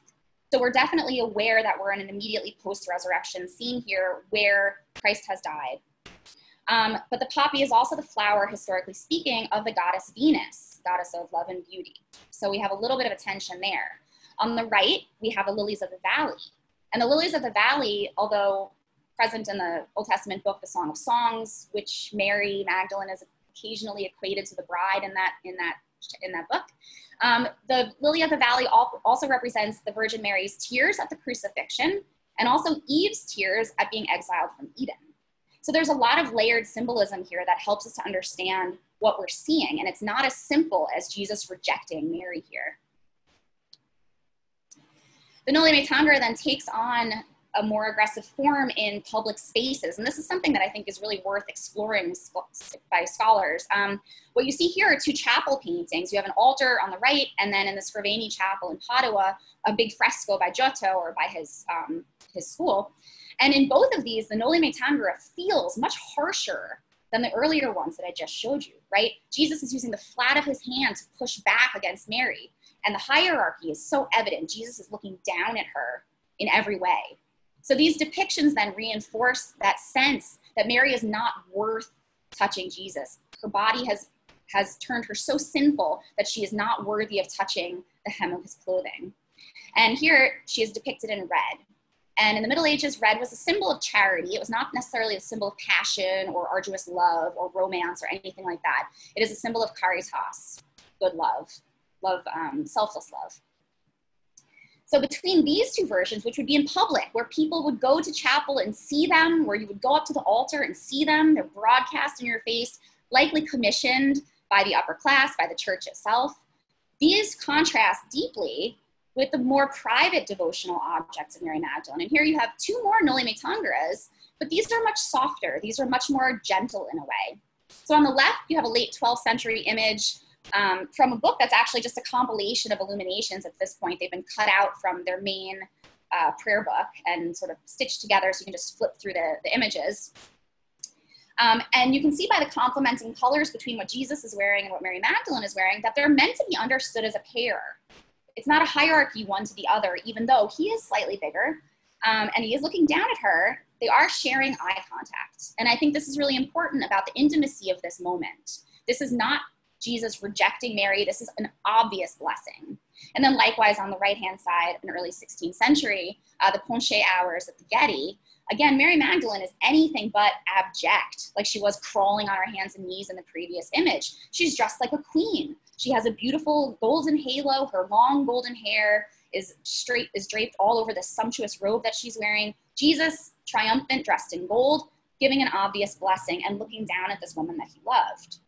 So we're definitely aware that we're in an immediately post resurrection scene here where Christ has died. Um, but the poppy is also the flower, historically speaking, of the goddess Venus, goddess of love and beauty. So we have a little bit of a tension there. On the right, we have the lilies of the valley. And the lilies of the valley, although present in the Old Testament book, the Song of Songs, which Mary Magdalene is occasionally equated to the bride in that, in that, in that book, um, the lily of the valley also represents the Virgin Mary's tears at the crucifixion and also Eve's tears at being exiled from Eden. So there's a lot of layered symbolism here that helps us to understand what we're seeing. And it's not as simple as Jesus rejecting Mary here. The Noli Me Tangere then takes on a more aggressive form in public spaces. And this is something that I think is really worth exploring by scholars. Um, what you see here are two chapel paintings. You have an altar on the right, and then in the Scrovegni Chapel in Padua, a big fresco by Giotto or by his, um, his school. And in both of these, the Noli Me Tangere feels much harsher than the earlier ones that I just showed you, right? Jesus is using the flat of his hand to push back against Mary. And the hierarchy is so evident. Jesus is looking down at her in every way. So these depictions then reinforce that sense that Mary is not worth touching Jesus. Her body has, has turned her so sinful that she is not worthy of touching the hem of his clothing. And here she is depicted in red. And in the Middle Ages, red was a symbol of charity. It was not necessarily a symbol of passion or arduous love or romance or anything like that. It is a symbol of caritas, good love, love, um, selfless love. So between these two versions, which would be in public, where people would go to chapel and see them, where you would go up to the altar and see them, they're broadcast in your face, likely commissioned by the upper class, by the church itself. These contrast deeply with the more private devotional objects of Mary Magdalene. And here you have two more Noli Me Tangeras, but these are much softer. These are much more gentle in a way. So on the left, you have a late 12th century image um, from a book that's actually just a compilation of illuminations at this point. They've been cut out from their main uh, prayer book and sort of stitched together so you can just flip through the, the images. Um, and you can see by the complementing colors between what Jesus is wearing and what Mary Magdalene is wearing that they're meant to be understood as a pair. It's not a hierarchy one to the other, even though he is slightly bigger um, and he is looking down at her. They are sharing eye contact. And I think this is really important about the intimacy of this moment. This is not Jesus rejecting Mary. This is an obvious blessing. And then likewise on the right-hand side, in early 16th century, uh, the Poncher hours at the Getty, again, Mary Magdalene is anything but abject, like she was crawling on her hands and knees in the previous image. She's dressed like a queen. She has a beautiful golden halo. Her long golden hair is straight is draped all over the sumptuous robe that she's wearing. Jesus, triumphant, dressed in gold, giving an obvious blessing and looking down at this woman that he loved.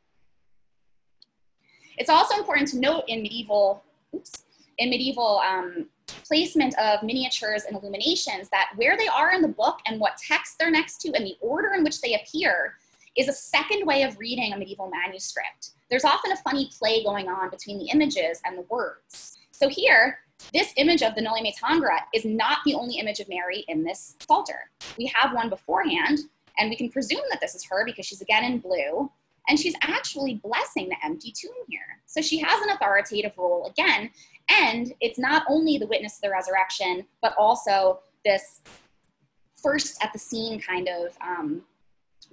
It's also important to note in medieval, oops, in medieval um, placement of miniatures and illuminations that where they are in the book and what text they're next to and the order in which they appear is a second way of reading a medieval manuscript. There's often a funny play going on between the images and the words. So here, this image of the Noli Me Tangere is not the only image of Mary in this Psalter. We have one beforehand, and we can presume that this is her because she's again in blue, and she's actually blessing the empty tomb here. So she has an authoritative role again. And it's not only the witness of the resurrection, but also this first at the scene kind of um,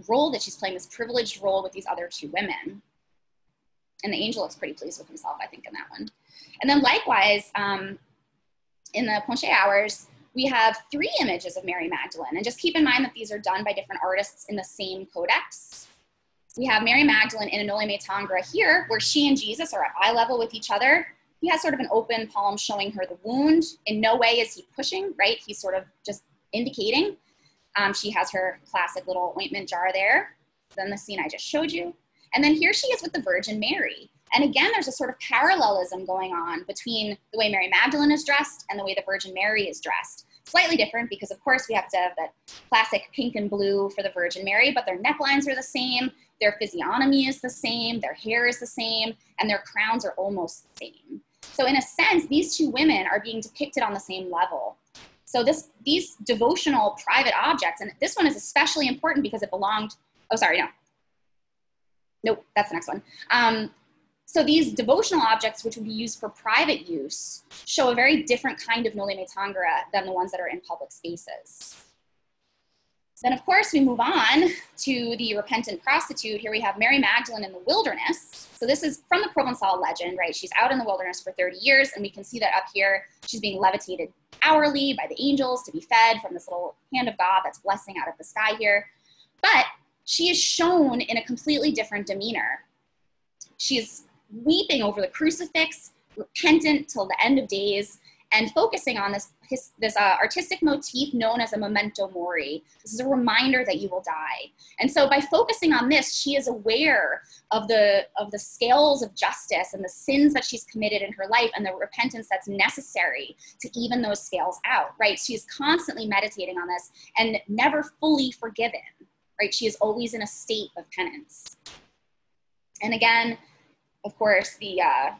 role that she's playing, this privileged role with these other two women. And the angel looks pretty pleased with himself, I think, in that one. And then likewise, um, in the Poncher Hours, we have three images of Mary Magdalene. And just keep in mind that these are done by different artists in the same codex. We have Mary Magdalene in a Noli Me Tangere here, where she and Jesus are at eye level with each other. He has sort of an open palm showing her the wound. In no way is he pushing, right? He's sort of just indicating. Um, she has her classic little ointment jar there. Then the scene I just showed you. And then here she is with the Virgin Mary. And again, there's a sort of parallelism going on between the way Mary Magdalene is dressed and the way the Virgin Mary is dressed slightly different because of course we have to have that classic pink and blue for the Virgin Mary, but their necklines are the same, their physiognomy is the same, their hair is the same, and their crowns are almost the same. So in a sense, these two women are being depicted on the same level. So this these devotional private objects, and this one is especially important because it belonged, oh sorry, no. Nope, that's the next one. Um, so these devotional objects, which would be used for private use, show a very different kind of noli than the ones that are in public spaces. Then, of course, we move on to the repentant prostitute. Here we have Mary Magdalene in the wilderness. So this is from the Provençal legend, right? She's out in the wilderness for 30 years, and we can see that up here, she's being levitated hourly by the angels to be fed from this little hand of God that's blessing out of the sky here. But she is shown in a completely different demeanor. She is weeping over the crucifix, repentant till the end of days, and focusing on this, his, this uh, artistic motif known as a memento mori. This is a reminder that you will die. And so by focusing on this, she is aware of the, of the scales of justice and the sins that she's committed in her life and the repentance that's necessary to even those scales out, right? She is constantly meditating on this and never fully forgiven, right? She is always in a state of penance. And again, of course, the uh,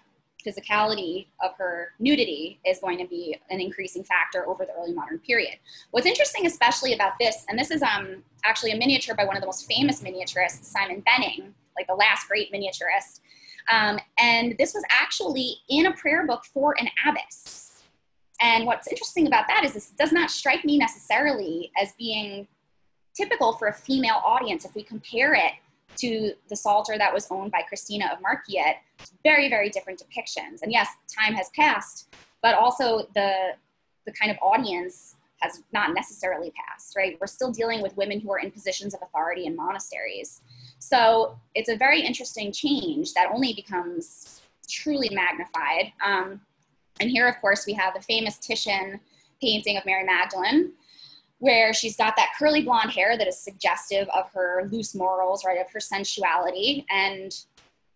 physicality of her nudity is going to be an increasing factor over the early modern period. What's interesting, especially about this, and this is um, actually a miniature by one of the most famous miniaturists, Simon Bening, like the last great miniaturist. Um, and this was actually in a prayer book for an abbess. And what's interesting about that is this does not strike me necessarily as being typical for a female audience if we compare it to the Psalter that was owned by Christina of Markyate, very, very different depictions. And yes, time has passed, but also the, the kind of audience has not necessarily passed, right? We're still dealing with women who are in positions of authority in monasteries. So it's a very interesting change that only becomes truly magnified. Um, and here, of course, we have the famous Titian painting of Mary Magdalene, where she's got that curly blonde hair that is suggestive of her loose morals, right, of her sensuality. And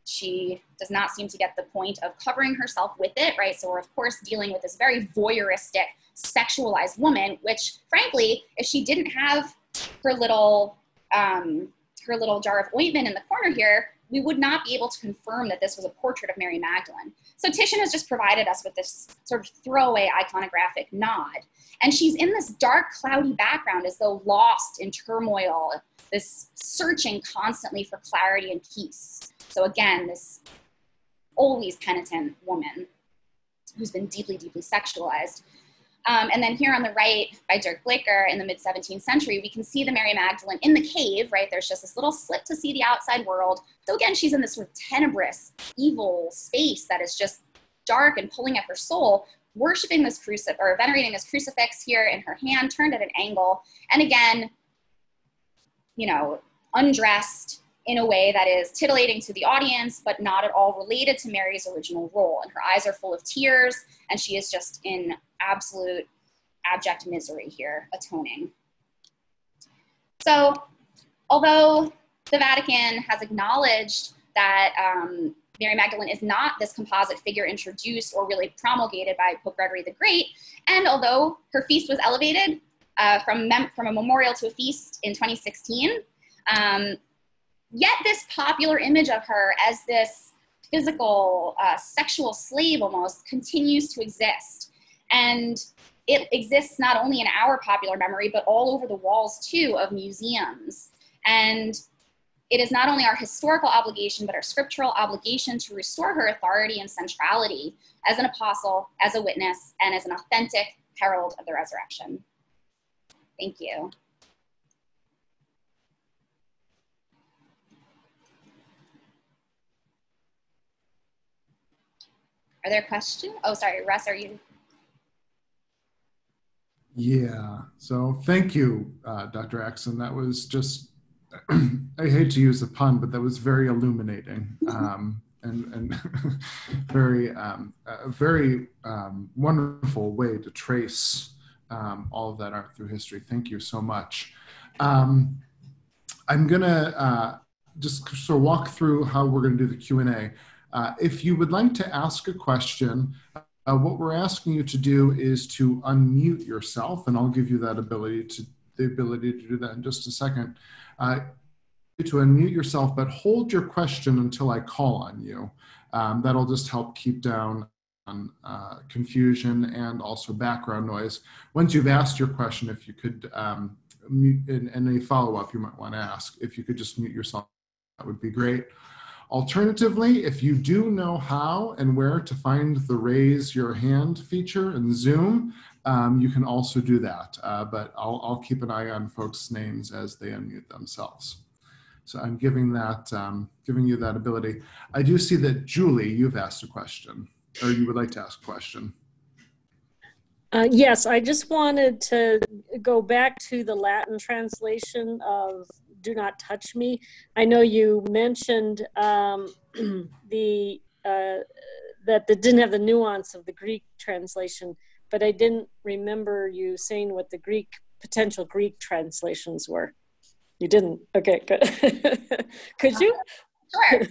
she does not seem to get the point of covering herself with it, right? So we're of course dealing with this very voyeuristic, sexualized woman, which frankly, if she didn't have her little um, her little jar of ointment in the corner here, we would not be able to confirm that this was a portrait of Mary Magdalene. So Titian has just provided us with this sort of throwaway iconographic nod. And she's in this dark, cloudy background as though lost in turmoil, this searching constantly for clarity and peace. So again, this always penitent woman who's been deeply, deeply sexualized. Um, and then here on the right by Dirck Bleker in the mid 17th century, we can see the Mary Magdalene in the cave, right? There's just this little slit to see the outside world. So again, she's in this sort of tenebrous, evil space that is just dark and pulling at her soul, worshiping this crucifix or venerating this crucifix here in her hand, turned at an angle. And again, you know, undressed in a way that is titillating to the audience, but not at all related to Mary's original role. And her eyes are full of tears, and she is just in absolute abject misery here, atoning. So, although the Vatican has acknowledged that um, Mary Magdalene is not this composite figure introduced or really promulgated by Pope Gregory the Great, and although her feast was elevated uh, from, from a memorial to a feast in 2016, um, yet this popular image of her as this physical, uh, sexual slave almost continues to exist. And it exists not only in our popular memory, but all over the walls too of museums. And it is not only our historical obligation, but our scriptural obligation to restore her authority and centrality as an apostle, as a witness, and as an authentic herald of the resurrection. Thank you. Are there questions? Oh, sorry, Russ, are you? Yeah, so thank you, uh, Dr. Axen. That was just, I hate to use a pun, but that was very illuminating um, and, and very, um, a very um, wonderful way to trace um, all of that art through history. Thank you so much. Um, I'm gonna uh, just sort of walk through how we're gonna do the Q&A. Uh, if you would like to ask a question, uh, what we're asking you to do is to unmute yourself, and I'll give you that ability to the ability to do that in just a second. Uh, to unmute yourself, but hold your question until I call on you. Um, that'll just help keep down uh, confusion and also background noise. Once you've asked your question, if you could um, mute in any follow up you might want to ask, if you could just mute yourself, that would be great. Alternatively, if you do know how and where to find the raise your hand feature in Zoom, um, you can also do that. Uh, but I'll, I'll, keep an eye on folks' names as they unmute themselves. So I'm giving that, um, giving you that ability. I do see that Julie, you've asked a question, or you would like to ask a question. Uh, yes, I just wanted to go back to the Latin translation of do not touch me. I know you mentioned um, the uh, that that didn't have the nuance of the Greek translation, but I didn't remember you saying what the Greek potential Greek translations were. You didn't. Okay, good. Could you? Sure. Uh,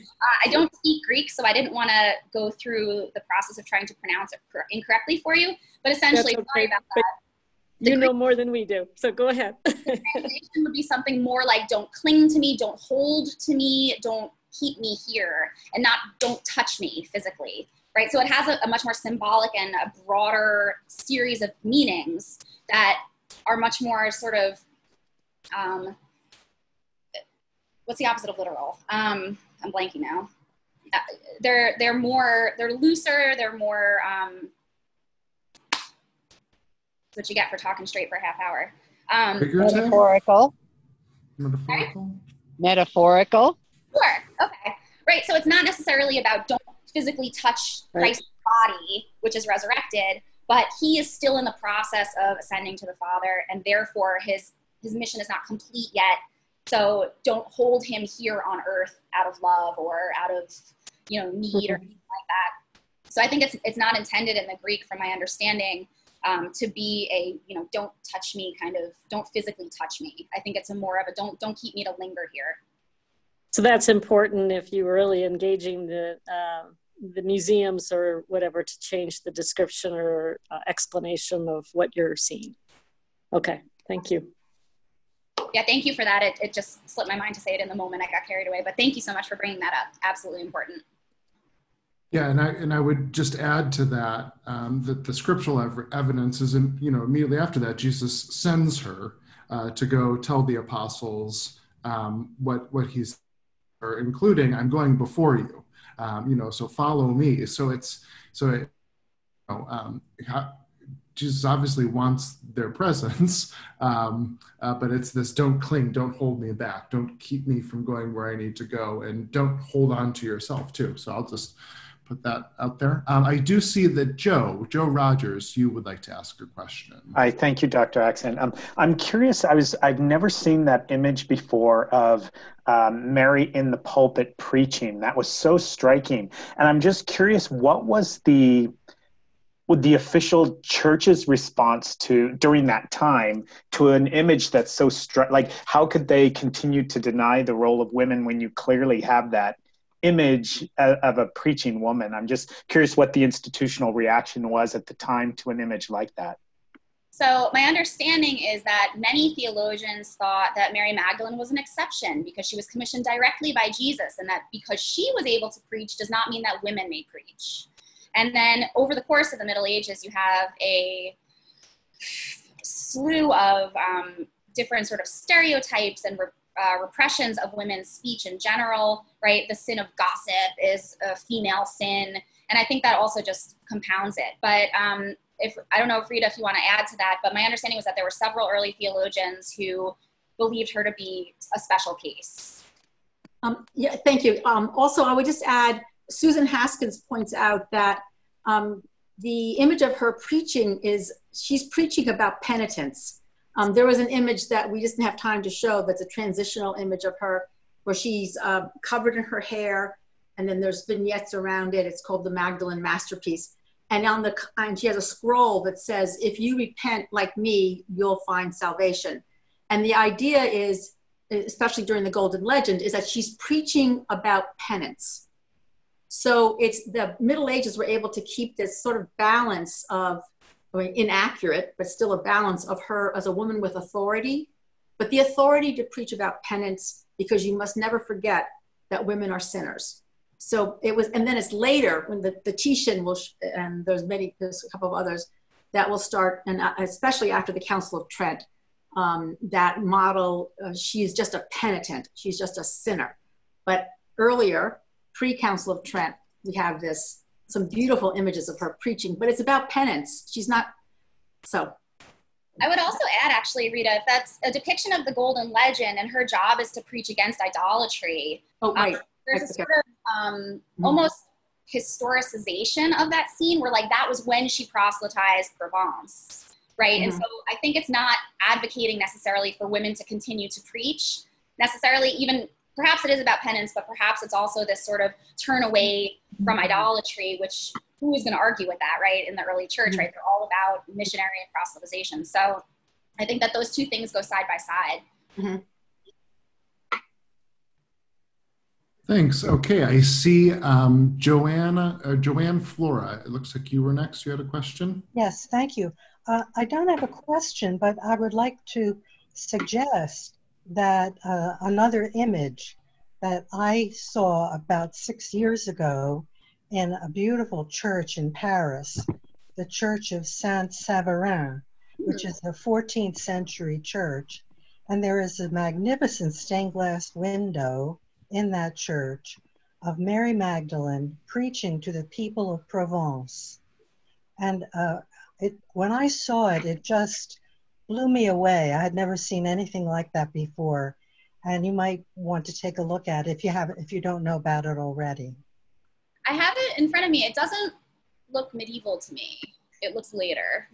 I don't speak Greek, so I didn't want to go through the process of trying to pronounce it incorrectly for you. But essentially, okay, sorry about that you know more than we do so go ahead. Translation would be something more like don't cling to me don't hold to me don't keep me here and not don't touch me physically right? So it has a, a much more symbolic and a broader series of meanings that are much more sort of um, what's the opposite of literal? Um, i'm blanking now. Uh, they're they're more they're looser they're more um, what you get for talking straight for a half hour. Um, metaphorical. Metaphorical. Metaphorical. Sure. Okay. Right. So it's not necessarily about don't physically touch right. Christ's body, which is resurrected, but he is still in the process of ascending to the Father, and therefore his his mission is not complete yet. So don't hold him here on earth out of love or out of you know need or anything like that. So I think it's it's not intended in the Greek, from my understanding, um, to be a you know don't touch me kind of don't physically touch me i think it's a more of a don't don't keep me to linger here So that's important if you're really engaging the uh, the museums or whatever to change the description or uh, explanation of what you're seeing. Okay, thank you. Yeah, thank you for that. It, it just slipped my mind to say it in the moment. I got carried away, but thank you so much for bringing that up. Absolutely important. Yeah, and I and I would just add to that um, that the scriptural ev- evidence is, in, you know, immediately after that, Jesus sends her uh, to go tell the apostles um, what what he's, or including, I'm going before you um, you know, so follow me. So it's, so, it, you know, um, Jesus obviously wants their presence, um, uh, but it's this don't cling, don't hold me back, don't keep me from going where I need to go, and don't hold on to yourself too. So I'll just put that out there. Um, I do see that Joe, Joe Rogers, you would like to ask a question. Hi, thank you, Dr. Axen. Um, I'm curious. I was I've never seen that image before of um, Mary in the pulpit preaching. That was so striking, and I'm just curious. What was the the official church's response to during that time to an image that's so stri- like how could they continue to deny the role of women when you clearly have that image of a preaching woman. I'm just curious what the institutional reaction was at the time to an image like that. So, my understanding is that many theologians thought that Mary Magdalene was an exception because she was commissioned directly by Jesus, and that because she was able to preach does not mean that women may preach. And then over the course of the Middle Ages, you have a slew of um, different sort of stereotypes and re- uh, repressions of women's speech in general, right? The sin of gossip is a female sin. And I think that also just compounds it. But um, if I don't know if Rita, if you want to add to that, but my understanding was that there were several early theologians who believed her to be a special case. Um, yeah, thank you. Um, also, I would just add, Susan Haskins points out that um, the image of her preaching is she's preaching about penitence. Um, there was an image that we just didn't have time to show that's a transitional image of her where she's uh, covered in her hair and then there's vignettes around it. It's called the Magdalene Masterpiece. And on the and she has a scroll that says, "If you repent like me, you'll find salvation." And the idea is, especially during the Golden Legend, is that she's preaching about penance. So it's the Middle Ages were able to keep this sort of balance of inaccurate, but still a balance of her as a woman with authority, but the authority to preach about penance because you must never forget that women are sinners. So it was, and then it's later when the, the Titian will, and there's many, there's a couple of others that will start, and uh, especially after the Council of Trent, um, that model, uh, she's just a penitent, she's just a sinner. But earlier, pre Council of Trent, we have this some beautiful images of her preaching, but it's about penance. She's not so. I would also add, actually, Rita, if that's a depiction of the Golden Legend, and her job is to preach against idolatry. Oh, right. Um, there's a sort of um, mm-hmm. almost historicization of that scene, where like that was when she proselytized Provence, right? Mm-hmm. And so I think it's not advocating necessarily for women to continue to preach necessarily, even perhaps it is about penance, but perhaps it's also this sort of turn away from idolatry, which who is going to argue with that, right? In the early church, mm-hmm. right? They're all about missionary and proselytization. So I think that those two things go side by side. Mm-hmm. Thanks. Okay, I see um, Joanna, uh, Joanne Flora. It looks like you were next. You had a question? Yes, thank you. Uh, I don't have a question, but I would like to suggest that uh, another image that I saw about six years ago in a beautiful church in Paris, the Church of Saint Severin, which is a 14th century church. And there is a magnificent stained glass window in that church of Mary Magdalene preaching to the people of Provence. And uh, it, when I saw it, it just blew me away. I had never seen anything like that before. And you might want to take a look at it if you have if you don't know about it already. I have it in front of me. It doesn't look medieval to me. It looks later.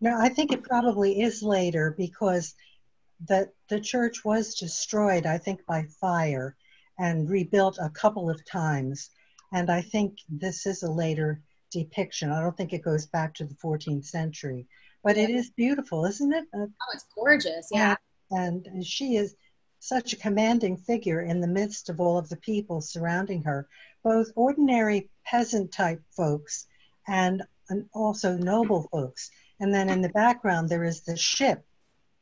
No, I think it probably is later because the the church was destroyed, I think, by fire and rebuilt a couple of times. And I think this is a later depiction. I don't think it goes back to the 14th century but it is beautiful, isn't it? Uh, oh, it's gorgeous. Yeah. And, and she is such a commanding figure in the midst of all of the people surrounding her, both ordinary peasant type folks and, and also noble folks. And then in the background, there is the ship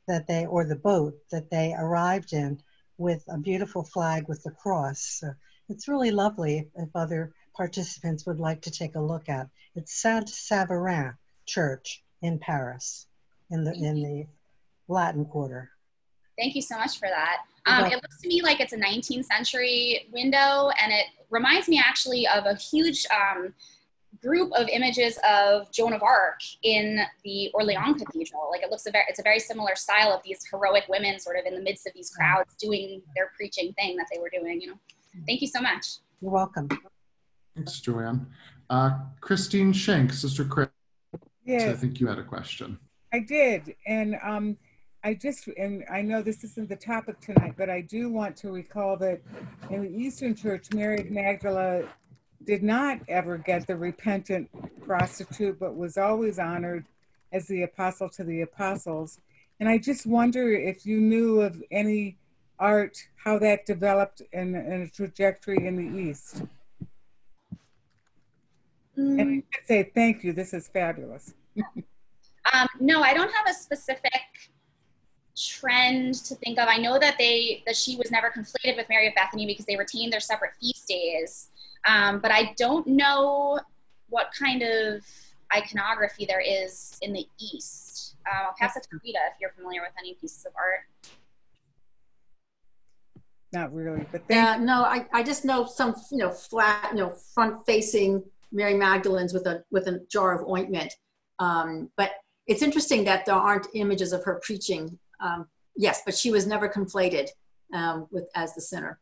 that they, or the boat that they arrived in with a beautiful flag with the cross. So it's really lovely if, if other participants would like to take a look at. It's Saint Severin Church in Paris, in the in the Latin Quarter. Thank you so much for that. Um, it looks to me like it's a 19th century window, and it reminds me actually of a huge um, group of images of Joan of Arc in the Orleans Cathedral. Like it looks a very, it's a very similar style of these heroic women sort of in the midst of these crowds doing their preaching thing that they were doing, you know. Thank you so much. You're welcome. Thanks, Joanne. Uh, Christine Schenk, Sister Chris, I think you had a question. I did. And um, I just, and I know this isn't the topic tonight, but I do want to recall that in the Eastern Church, Mary of Magdala did not ever get the repentant prostitute, but was always honored as the apostle to the apostles. And I just wonder if you knew of any art, how that developed in, in a trajectory in the East. And I Mm, should say thank you. This is fabulous. Um, no, I don't have a specific trend to think of. I know that they that she was never conflated with Mary of Bethany because they retained their separate feast days. Um, but I don't know what kind of iconography there is in the East. Uh, I'll pass it to Rita if you're familiar with any pieces of art. Not really, but thank Yeah, no, I, I just know some, you know, flat, you know, front-facing Mary Magdalene's with a, with a jar of ointment. Um, but it's interesting that there aren't images of her preaching. Um, yes, but she was never conflated um, with as the sinner.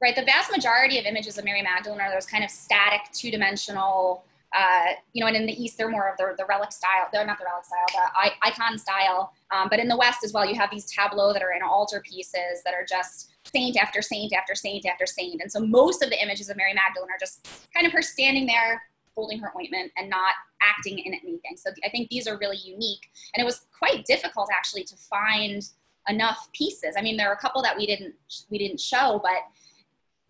right the vast majority of images of mary magdalene are those kind of static two-dimensional uh, you know and in the east they're more of the, the relic style they're not the relic style the icon style. Um, but in the west as well you have these tableaux that are in altar pieces that are just saint after saint after saint after saint. And so most of the images of mary magdalene are just kind of her standing there holding her ointment and not acting in anything. So i think these are really unique. And it was quite difficult actually to find enough pieces. I mean there are a couple that we didn't we didn't show but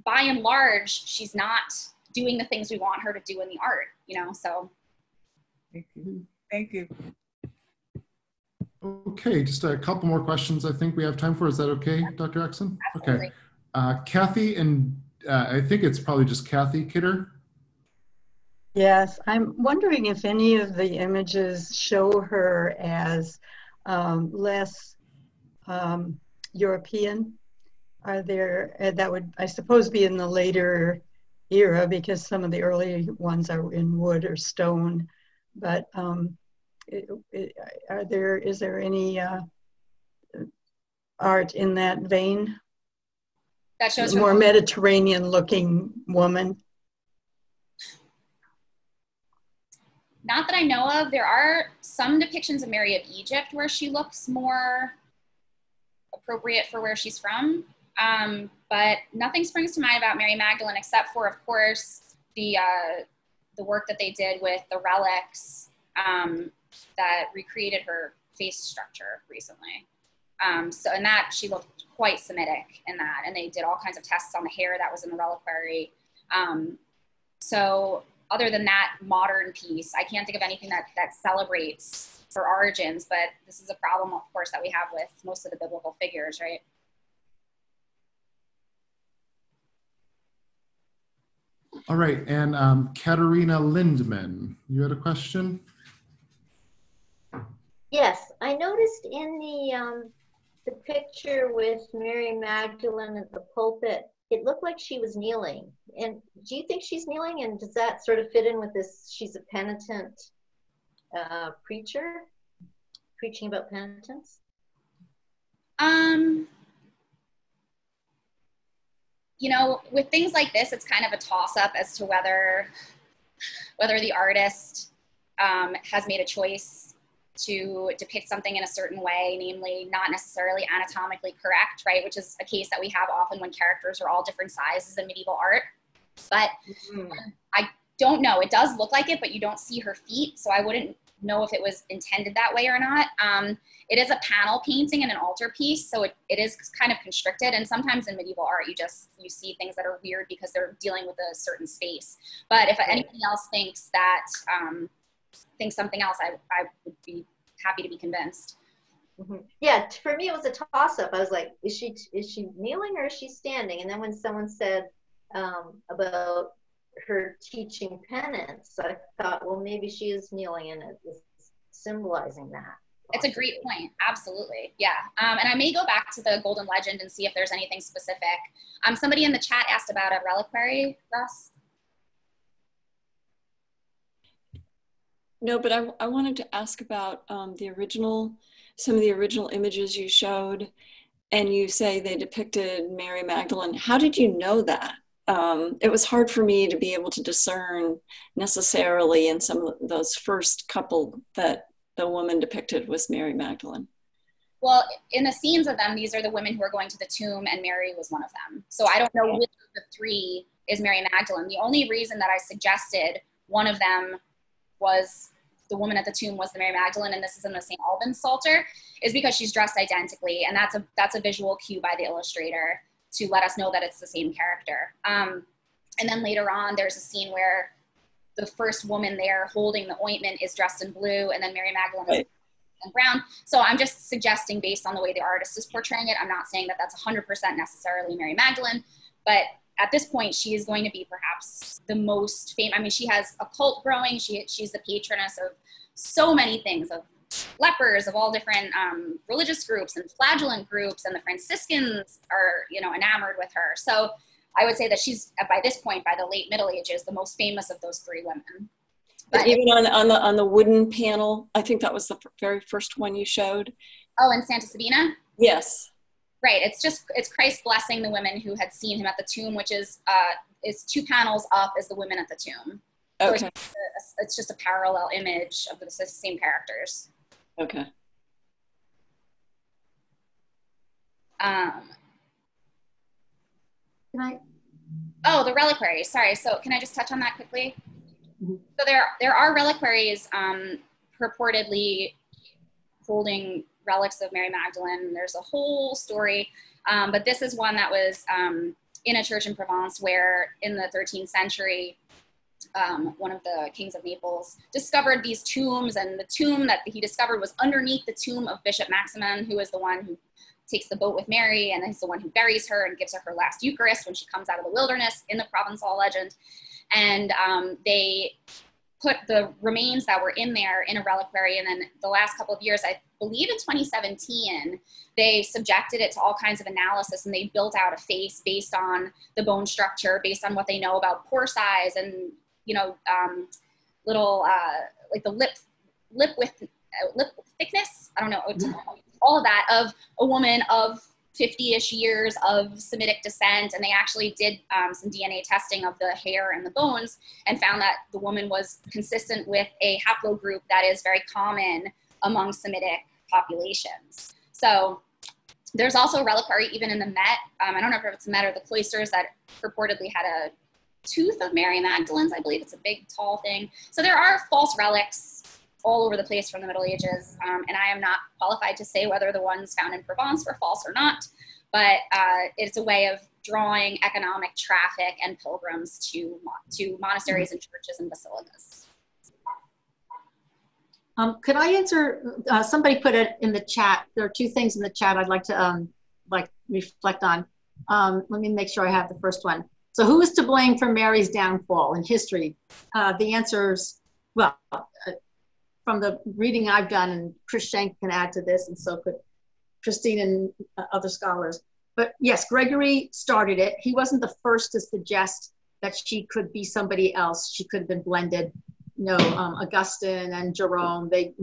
by and large, she's not doing the things we want her to do in the art, you know? So Thank you. Thank you. Okay, just a couple more questions I think we have time for. Is that okay, Dr. Axen? Okay. absolutely. Uh, Kathy and uh, I think it's probably just Kathy Kidder. Yes, I'm wondering if any of the images show her as um, less um, European. Are there, uh, that would, I suppose, be in the later era because some of the early ones are in wood or stone. But um, it, it, are there, is there any uh, art in that vein? that shows More Mediterranean looking woman? not that I know of. There are some depictions of Mary of Egypt where she looks more appropriate for where she's from. Um, but nothing springs to mind about Mary Magdalene except for, of course, the uh, the work that they did with the relics um, that recreated her face structure recently. Um, so in that she looked quite Semitic in that, and they did all kinds of tests on the hair that was in the reliquary. Um, so other than that modern piece, I can't think of anything that that celebrates her origins. But this is a problem, of course, that we have with most of the biblical figures, right? All right, and um, Katerina Lindman, you had a question? Yes, I noticed in the um, the picture with Mary Magdalene at the pulpit, it looked like she was kneeling. And do you think she's kneeling? And does that sort of fit in with this? She's a penitent uh, preacher, preaching about penitence. Um, you know, with things like this, it's kind of a toss up as to whether whether the artist um, has made a choice to depict something in a certain way, namely not necessarily anatomically correct, right? Which is a case that we have often when characters are all different sizes in medieval art. But I don't know. It does look like it, but you don't see her feet, so I wouldn't know if it was intended that way or not. Um, it is a panel painting and an altarpiece, so it, it is kind of constricted. And sometimes in medieval art, you just you see things that are weird because they're dealing with a certain space. But if anybody else thinks that um, thinks something else, I, I would be happy to be convinced. Mm-hmm. Yeah, for me it was a toss up. I was like, is she is she kneeling or is she standing? And then when someone said um, about her teaching penance, I thought, well, maybe she is kneeling and it is symbolizing that. It's a great point. Absolutely. Yeah. Um, and I may go back to the Golden Legend and see if there's anything specific. Um, somebody in the chat asked about a reliquary, Russ. No, but I, I wanted to ask about um, the original, some of the original images you showed, and you say they depicted Mary Magdalene. How did you know that? Um, it was hard for me to be able to discern necessarily in some of those first couple that the woman depicted was Mary Magdalene. Well, in the scenes of them, these are the women who are going to the tomb, and Mary was one of them. So I don't know which of the three is Mary Magdalene. The only reason that I suggested one of them was the woman at the tomb was the Mary Magdalene, and this is in the St. Albans Psalter, is because she's dressed identically, and that's a that's a visual cue by the illustrator to let us know that it's the same character. Um, and then later on, there's a scene where the first woman there holding the ointment is dressed in blue, and then Mary Magdalene right. is in brown. So I'm just suggesting, based on the way the artist is portraying it, I'm not saying that that's 100% necessarily Mary Magdalene, but at this point, she is going to be perhaps the most famous. I mean, she has a cult growing. She she's the patroness of so many things of lepers of all different um, religious groups and flagellant groups, and the Franciscans are you know enamored with her. So I would say that she's by this point, by the late Middle Ages, the most famous of those three women. But even on on the on the wooden panel, I think that was the very first one you showed. Oh, in Santa Sabina. Yes. Right. It's just it's Christ blessing the women who had seen him at the tomb, which is uh, is two panels up as the women at the tomb. So okay. It's just, a, it's just a parallel image of the same characters. Okay. Um, can I? Oh, the reliquaries. Sorry. So can I just touch on that quickly? Mm-hmm. So there, there are reliquaries um, purportedly holding relics of Mary Magdalene. There's a whole story, um, but this is one that was um, in a church in Provence where in the 13th century, um, one of the kings of Naples discovered these tombs, and the tomb that he discovered was underneath the tomb of Bishop Maximin, who is the one who takes the boat with Mary, and he's the one who buries her and gives her her last Eucharist when she comes out of the wilderness in the Provençal legend. And um, they put the remains that were in there in a reliquary. And then the last couple of years, I believe in 2017, they subjected it to all kinds of analysis and they built out a face based on the bone structure, based on what they know about pore size and, you know, um, little, uh, like the lip, lip width, uh, lip thickness. I don't know, all of that of a woman of 50-ish years of Semitic descent, and they actually did um, some DNA testing of the hair and the bones, and found that the woman was consistent with a haplogroup that is very common among Semitic populations. So there's also a reliquary even in the Met. Um, I don't know if it's the Met or the cloisters that purportedly had a tooth of Mary Magdalene's. I believe it's a big, tall thing. So there are false relics all over the place from the Middle Ages. Um, and I am not qualified to say whether the ones found in Provence were false or not, but uh, it's a way of drawing economic traffic and pilgrims to, to monasteries and churches and basilicas. Um, could I answer? Uh, somebody put it in the chat. There are two things in the chat I'd like to um, like reflect on. Um, let me make sure I have the first one. So, who is to blame for Mary's downfall in history? Uh, the answer is well, uh, from the reading I've done, and Chris Schenk can add to this, and so could Christine and uh, other scholars. But yes, Gregory started it. He wasn't the first to suggest that she could be somebody else. She could have been blended. You know, um, Augustine and Jerome, they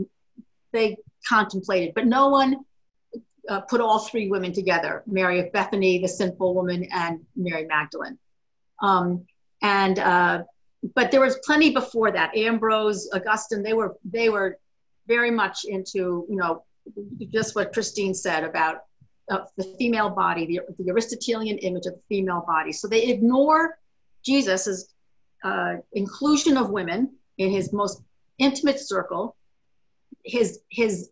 they contemplated, but no one uh, put all three women together: Mary of Bethany, the sinful woman, and Mary Magdalene. Um, and uh, but there was plenty before that. Ambrose, Augustine, they were they were very much into you know just what Christine said about uh, the female body, the, the Aristotelian image of the female body. So they ignore Jesus's uh, inclusion of women in his most intimate circle, his his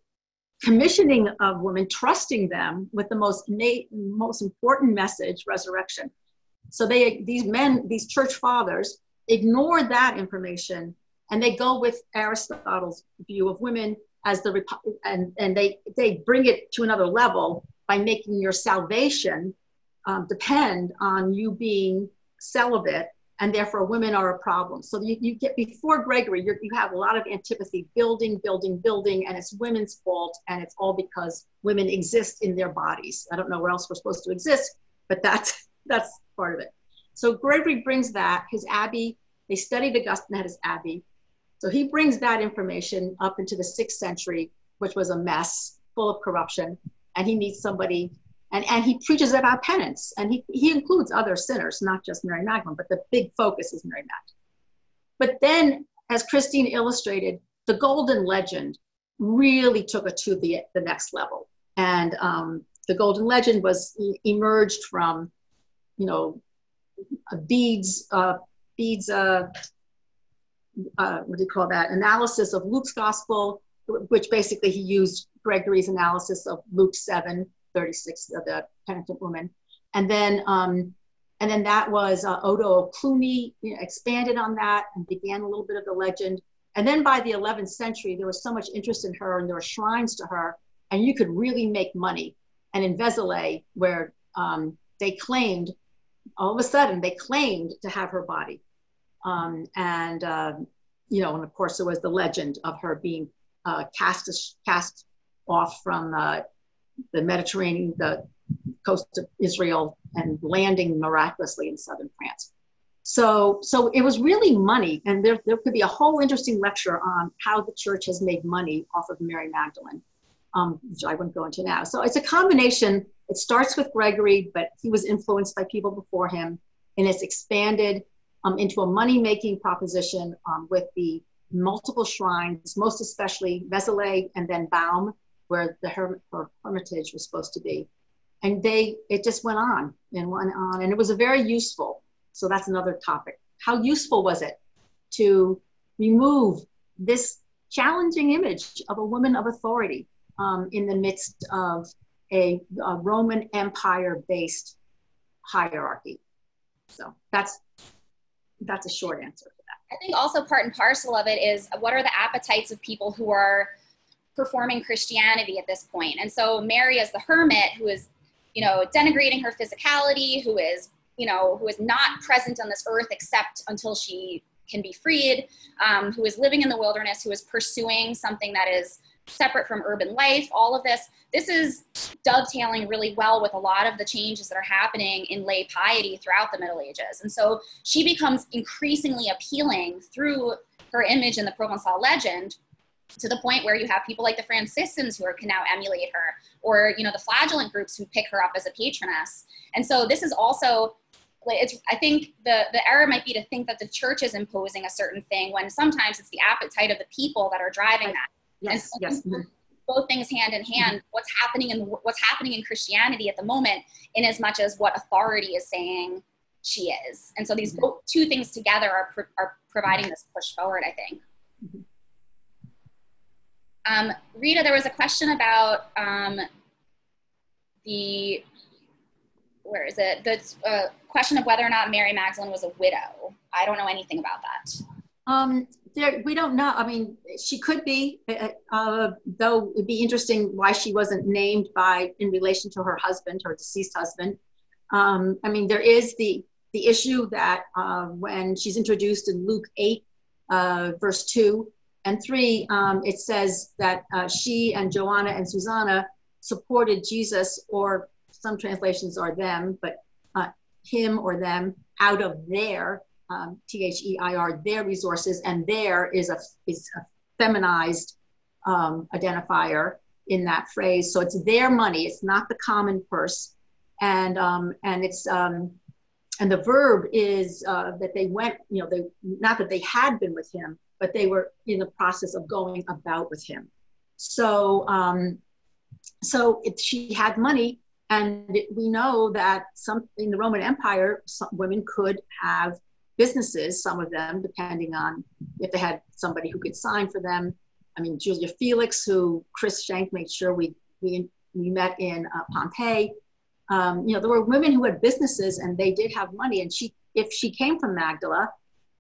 commissioning of women, trusting them with the most na- most important message, resurrection. So they these men, these church fathers, ignore that information and they go with Aristotle's view of women as the and and they they bring it to another level by making your salvation um, depend on you being celibate and therefore women are a problem. So you, you get before Gregory, you you have a lot of antipathy, building, building, building, and it's women's fault, and it's all because women exist in their bodies. I don't know where else we're supposed to exist, but that's that's part of it. So Gregory brings that his abbey. They studied Augustine at his abbey. So he brings that information up into the sixth century, which was a mess, full of corruption, and he needs somebody and, and he preaches about penance and he, he includes other sinners not just mary magdalene but the big focus is mary magdalene but then as christine illustrated the golden legend really took it to the, the next level and um, the golden legend was emerged from you know bede's uh, bede's uh, uh, what do you call that analysis of luke's gospel which basically he used gregory's analysis of luke 7 36 of the penitent woman. And then, um, and then that was uh, Odo Cluny you know, expanded on that and began a little bit of the legend. And then by the 11th century, there was so much interest in her and there were shrines to her and you could really make money. And in Vézelay, where um, they claimed, all of a sudden, they claimed to have her body. Um, and, uh, you know, and of course, there was the legend of her being uh, cast, cast off from uh, the Mediterranean, the coast of Israel, and landing miraculously in southern France. So, so it was really money, and there, there could be a whole interesting lecture on how the church has made money off of Mary Magdalene, um, which I wouldn't go into now. So it's a combination. It starts with Gregory, but he was influenced by people before him, and it's expanded um, into a money-making proposition um, with the multiple shrines, most especially Vézelay and then Baume, where the her- hermitage was supposed to be. And they, it just went on and went on. And it was a very useful. So that's another topic. How useful was it to remove this challenging image of a woman of authority um, in the midst of a, a Roman Empire based hierarchy? So that's that's a short answer for that. I think also part and parcel of it is what are the appetites of people who are performing Christianity at this point. And so Mary as the hermit who is, you know, denigrating her physicality, who is, you know, who is not present on this earth except until she can be freed, um, who is living in the wilderness, who is pursuing something that is separate from urban life, all of this. This is dovetailing really well with a lot of the changes that are happening in lay piety throughout the Middle Ages. And so she becomes increasingly appealing through her image in the Provençal legend to the point where you have people like the Franciscans who are, can now emulate her, or you know the flagellant groups who pick her up as a patroness. And so this is also, it's, I think the the error might be to think that the church is imposing a certain thing when sometimes it's the appetite of the people that are driving that. Yes, so yes. Both things hand in hand. Mm-hmm. What's happening in what's happening in Christianity at the moment, in as much as what authority is saying she is. And so these mm-hmm. both, two things together are, pro- are providing this push forward. I think. Mm-hmm. Um, Rita, there was a question about um, the, where is it? The uh, question of whether or not Mary Magdalene was a widow. I don't know anything about that. Um, there, we don't know. I mean, she could be, uh, uh, though it'd be interesting why she wasn't named by in relation to her husband, her deceased husband. Um, I mean, there is the the issue that uh, when she's introduced in Luke 8, uh, verse 2, and three, um, it says that uh, she and Joanna and Susanna supported Jesus, or some translations are them, but uh, him or them out of their um, T H E I R their resources, and there is a is a feminized um, identifier in that phrase. So it's their money. It's not the common purse, and um, and it's um, and the verb is uh, that they went. You know, they not that they had been with him, but they were in the process of going about with him. So, um, so it, she had money, and it, we know that some in the Roman Empire, women could have businesses. Some of them, depending on if they had somebody who could sign for them, I mean, Julia Felix, who Chris Schenk made sure we, we, we met in uh, Pompeii. Um, you know, there were women who had businesses and they did have money. And she, if she came from Magdala,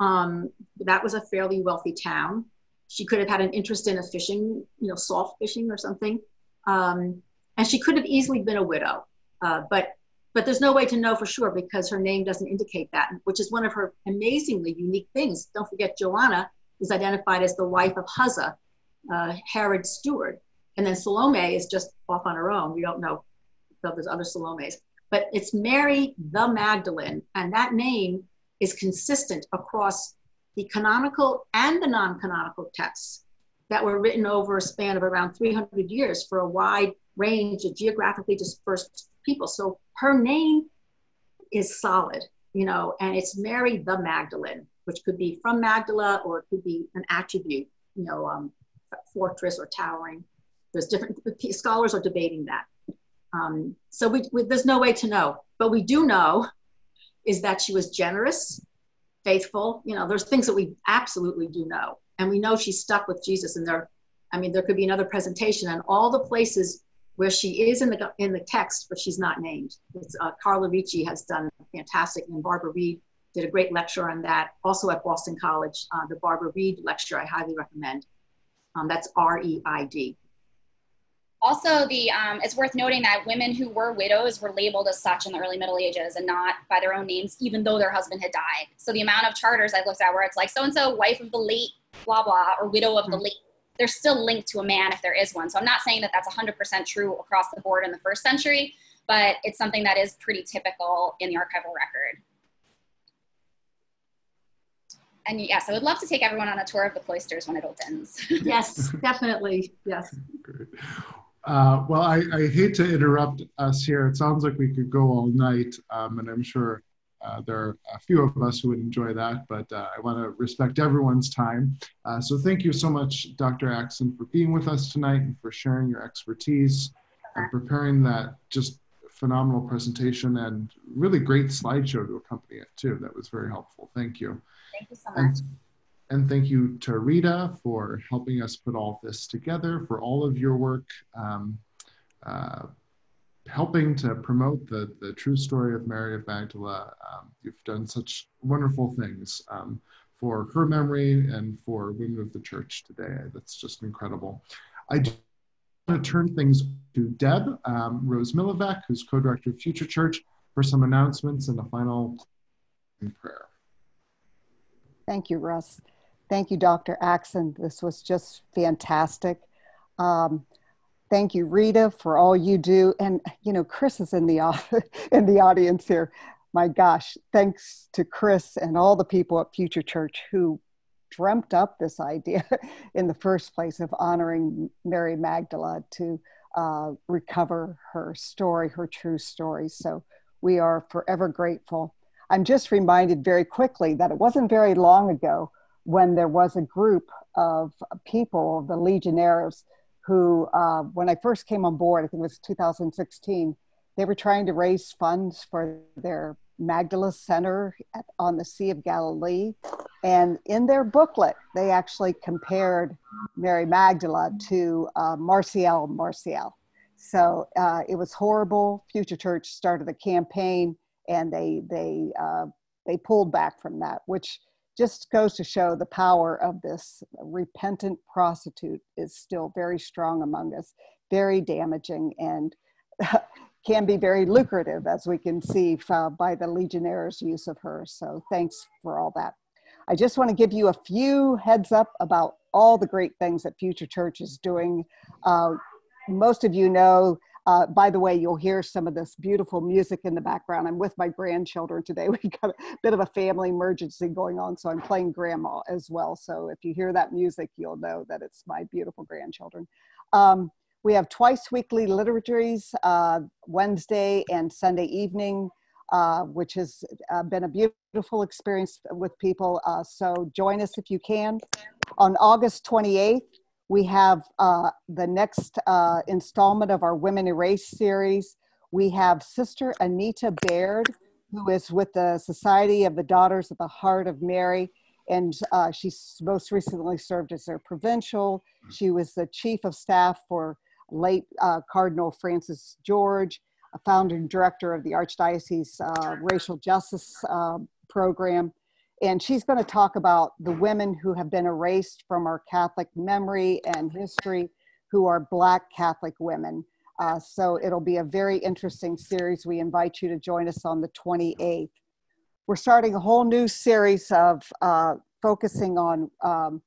um, that was a fairly wealthy town. She could have had an interest in a fishing, you know, salt fishing or something. Um, and she could have easily been a widow. Uh, but but there's no way to know for sure because her name doesn't indicate that, which is one of her amazingly unique things. Don't forget, Joanna is identified as the wife of Chuza, uh, Herod's steward. And then Salome is just off on her own. We don't know if there's other Salomes. But it's Mary the Magdalene, and that name is consistent across the canonical and the non canonical texts that were written over a span of around 300 years for a wide range of geographically dispersed people. So her name is solid, you know, and it's Mary the Magdalene, which could be from Magdala or it could be an attribute, you know, um, fortress or towering. There's different scholars are debating that. Um, so we, we, there's no way to know, but we do know is that she was generous, faithful. You know, there's things that we absolutely do know, and we know she stuck with Jesus. And there, I mean, there could be another presentation and all the places where she is in the in the text, but she's not named. Uh, Carla Ricci has done fantastic, and Barbara Reid did a great lecture on that. Also at Boston College, uh, the Barbara Reid lecture I highly recommend. Um, that's R E I D. Also, the um, it's worth noting that women who were widows were labeled as such in the early Middle Ages and not by their own names, even though their husband had died. So the amount of charters I've looked at where it's like so and so, wife of the late, blah blah, or widow of mm-hmm. the late they're still linked to a man if there is one. So I'm not saying that that's 100% true across the board in the first century, but it's something that is pretty typical in the archival record. And yes, I would love to take everyone on a tour of the cloisters when it opens. yes, definitely. Yes. Great. Uh, well, I, I, hate to interrupt us here. It sounds like we could go all night, um, and I'm sure uh, there are a few of us who would enjoy that, but uh, I want to respect everyone's time. Uh, so thank you so much, Dr. Axen, for being with us tonight and for sharing your expertise and preparing that just phenomenal presentation and really great slideshow to accompany it too. That was very helpful. Thank you. Thank you so much. And, and thank you to Rita for helping us put all this together, for all of your work. Um, uh, helping to promote the, the true story of Mary of Magdala. Um, you've done such wonderful things um, for her memory and for women of the church today. That's just incredible. I do want to turn things to Deb um, Rose Milavec, who's co-director of Future Church, for some announcements and a final prayer. Thank you, Russ. Thank you, Dr. Axen. This was just fantastic. Um, Thank you, Rita, for all you do. And you know, Chris is in the in the audience here. My gosh, thanks to Chris and all the people at Future Church who dreamt up this idea in the first place of honoring Mary Magdala to uh, recover her story, her true story. So we are forever grateful. I'm just reminded very quickly that it wasn't very long ago when there was a group of people, the Legionnaires, who, uh, when I first came on board, I think it was 2016, they were trying to raise funds for their Magdala Center at, on the Sea of Galilee. And in their booklet, they actually compared Mary Magdala to uh, Marcial Maciel. So uh, it was horrible. Future Church started a campaign and they, they, uh, they pulled back from that, which just goes to show the power of this repentant prostitute is still very strong among us, very damaging, and can be very lucrative, as we can see uh, by the Legionnaires' use of her. So thanks for all that. I just want to give you a few heads up about all the great things that Future Church is doing. Uh, most of you know uh, by the way, you'll hear some of this beautiful music in the background. I'm with my grandchildren today. We've got a bit of a family emergency going on, so I'm playing grandma as well. So if you hear that music, you'll know that it's my beautiful grandchildren. Um, we have twice weekly liturgies, uh, Wednesday and Sunday evening, uh, which has uh, been a beautiful experience with people. Uh, so join us if you can. On August 28th, we have uh, the next uh, installment of our Women Erased series. We have Sister Anita Baird, who is with the Society of the Daughters of the Heart of Mary. and uh, she's most recently served as their provincial. She was the chief of staff for late uh, Cardinal Francis George, a founder and director of the Archdiocese uh, Racial Justice uh, Program. And she's going to talk about the women who have been erased from our Catholic memory and history, who are Black Catholic women. Uh, so it'll be a very interesting series. We invite you to join us on the 28th. We're starting a whole new series of uh, focusing on um,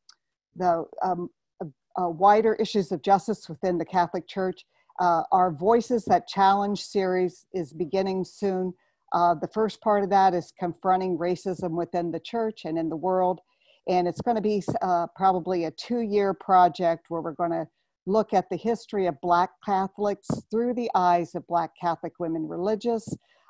the um, uh, wider issues of justice within the Catholic Church. Uh, our Voices That Challenge series is beginning soon. Uh, the first part of that is confronting racism within the church and in the world. And it's going to be uh, probably a two year project where we're going to look at the history of Black Catholics through the eyes of Black Catholic women religious.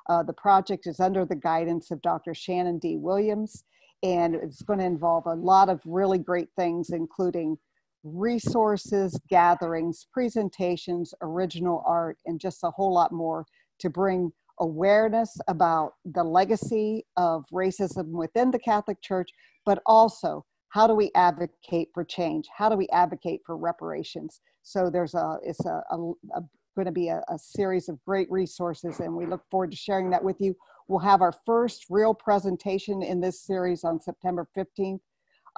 Uh, the project is under the guidance of Dr. Shannen Dee Williams, and it's going to involve a lot of really great things, including resources, gatherings, presentations, original art, and just a whole lot more to bring awareness about the legacy of racism within the Catholic Church, but also how do we advocate for change? How do we advocate for reparations? So there's a, it's a, a, a going to be a, a series of great resources and we look forward to sharing that with you. We'll have our first real presentation in this series on September 15th.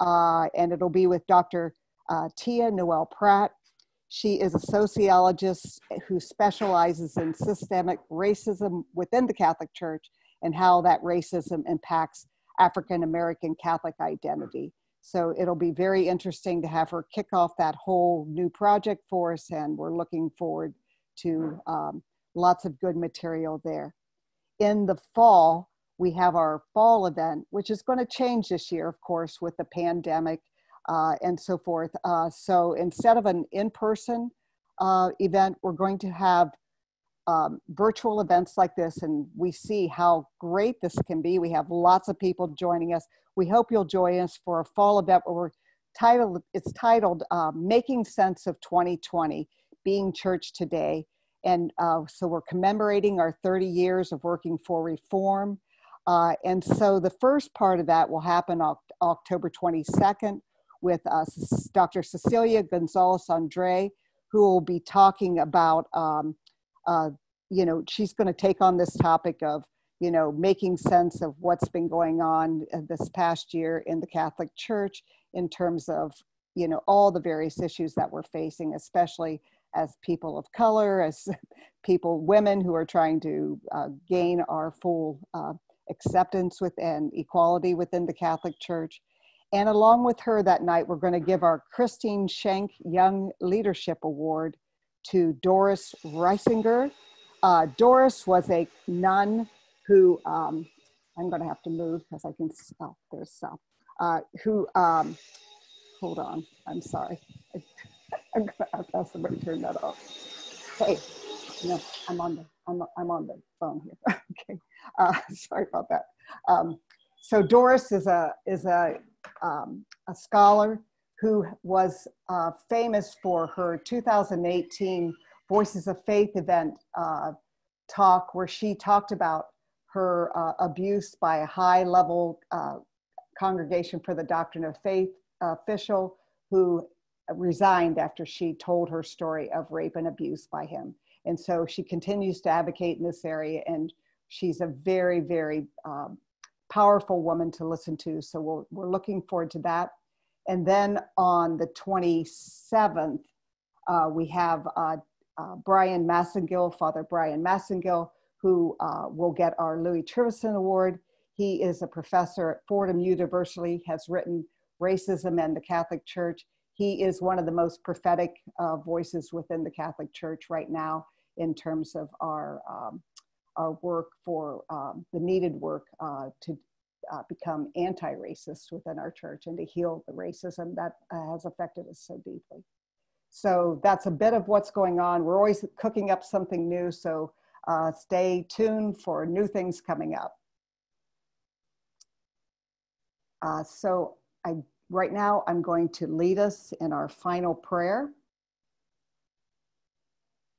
Uh, and it'll be with Dr uh, Tia Noel Pratt. She is a sociologist who specializes in systemic racism within the Catholic Church and how that racism impacts African American Catholic identity. So it'll be very interesting to have her kick off that whole new project for us, and we're looking forward to um, lots of good material there. In the fall, we have our fall event, which is going to change this year, of course, with the pandemic uh, and so forth. Uh, so instead of an in-person uh, event, we're going to have um, virtual events like this, and we see how great this can be. We have lots of people joining us. We hope you'll join us for a fall event where we're titled. It's titled uh, "Making Sense of 2020: Being Church Today," and uh, so we're commemorating our 30 years of working for reform. Uh, and so the first part of that will happen October 22nd with uh, Dr. Cecilia Gonzalez Andrieu, who will be talking about, um, uh, you know, she's going to take on this topic of, you know, making sense of what's been going on uh, this past year in the Catholic Church in terms of, you know, all the various issues that we're facing, especially as people of color, as people, women who are trying to uh, gain our full uh, acceptance within equality within the Catholic Church. And along with her that night, we're going to give our Christine Schenk Young Leadership Award to Doris Reisinger. Uh, Doris was a nun who, um, I'm going to have to move because I can, oh, there's stuff, uh, who, um, hold on, I'm sorry. I'm going to have to ask somebody turn that off. Hey, no, I'm on the, I'm, I'm on the phone here. okay, uh, sorry about that. Um, so Doris is a, is a um, a scholar who was uh, famous for her 2018 Voices of Faith event uh, talk, where she talked about her uh, abuse by a high level uh, congregation for the Doctrine of Faith official who resigned after she told her story of rape and abuse by him. And so she continues to advocate in this area, and she's a very, very um, powerful woman to listen to. So we're, we're looking forward to that. And then on the 27th, uh, we have uh, uh, Bryan Massingale, Father Bryan Massingale, who uh, will get our Louis Trivison Award. He is a professor at Fordham University, has written Racism and the Catholic Church. He is one of the most prophetic uh, voices within the Catholic Church right now in terms of our um, our work for um, the needed work uh, to uh, become anti-racist within our church and to heal the racism that uh, has affected us so deeply. So that's a bit of what's going on. We're always cooking up something new, so uh, stay tuned for new things coming up. Uh, so I, right now I'm going to lead us in our final prayer.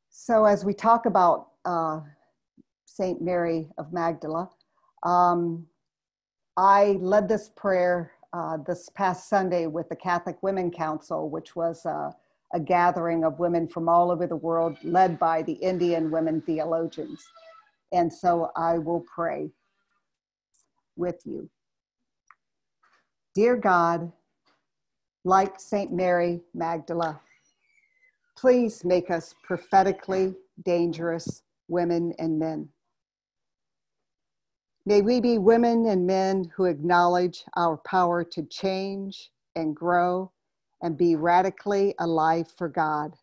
So as we talk about Saint Mary of Magdala. Um, I led this prayer uh, this past Sunday with the Catholic Women Council, which was uh, a gathering of women from all over the world led by the Indian women theologians. And so I will pray with you. Dear God, like St. Mary Magdala, please make us prophetically dangerous women and men. May we be women and men who acknowledge our power to change and grow and be radically alive for God.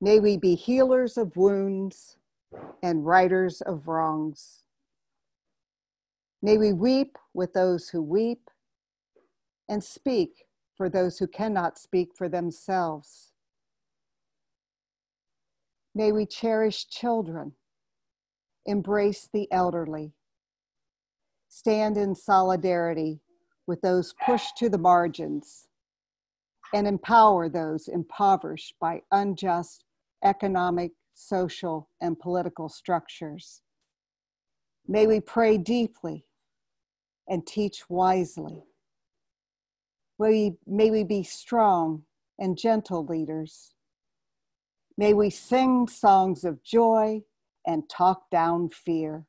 May we be healers of wounds and righters of wrongs. May we weep with those who weep and speak for those who cannot speak for themselves. May we cherish children, embrace the elderly, stand in solidarity with those pushed to the margins, and empower those impoverished by unjust economic, social, and political structures. May we pray deeply and teach wisely. May we, may we be strong and gentle leaders. May we sing songs of joy and talk down fear.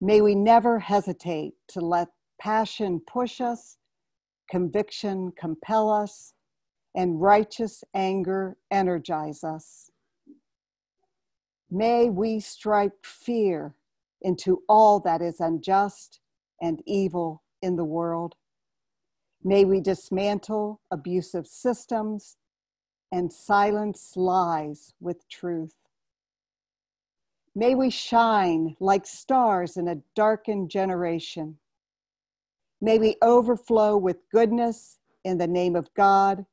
May we never hesitate to let passion push us, conviction compel us, and righteous anger energize us. May we strike fear into all that is unjust and evil in the world. May we dismantle abusive systems and silence lies with truth. May we shine like stars in a darkened generation. May we overflow with goodness in the name of God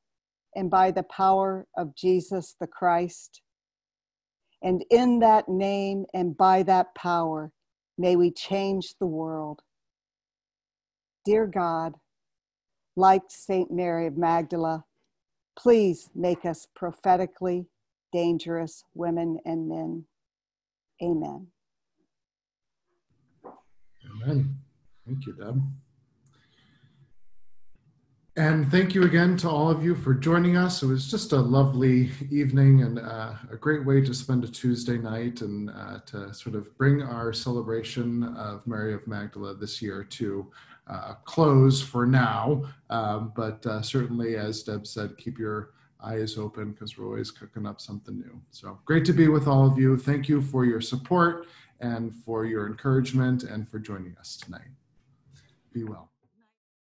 and by the power of Jesus the Christ. And in that name and by that power, may we change the world. Dear God, like St. Mary of Magdala, please make us prophetically dangerous women and men. Amen. Amen. Thank you, Deb. And thank you again to all of you for joining us. It was just a lovely evening and uh, a great way to spend a Tuesday night and uh, to sort of bring our celebration of Mary of Magdala this year to uh, close for now. Um, but uh, certainly, as Deb said, keep your eyes open because we're always cooking up something new. So great to be with all of you. Thank you for your support and for your encouragement and for joining us tonight. Be well.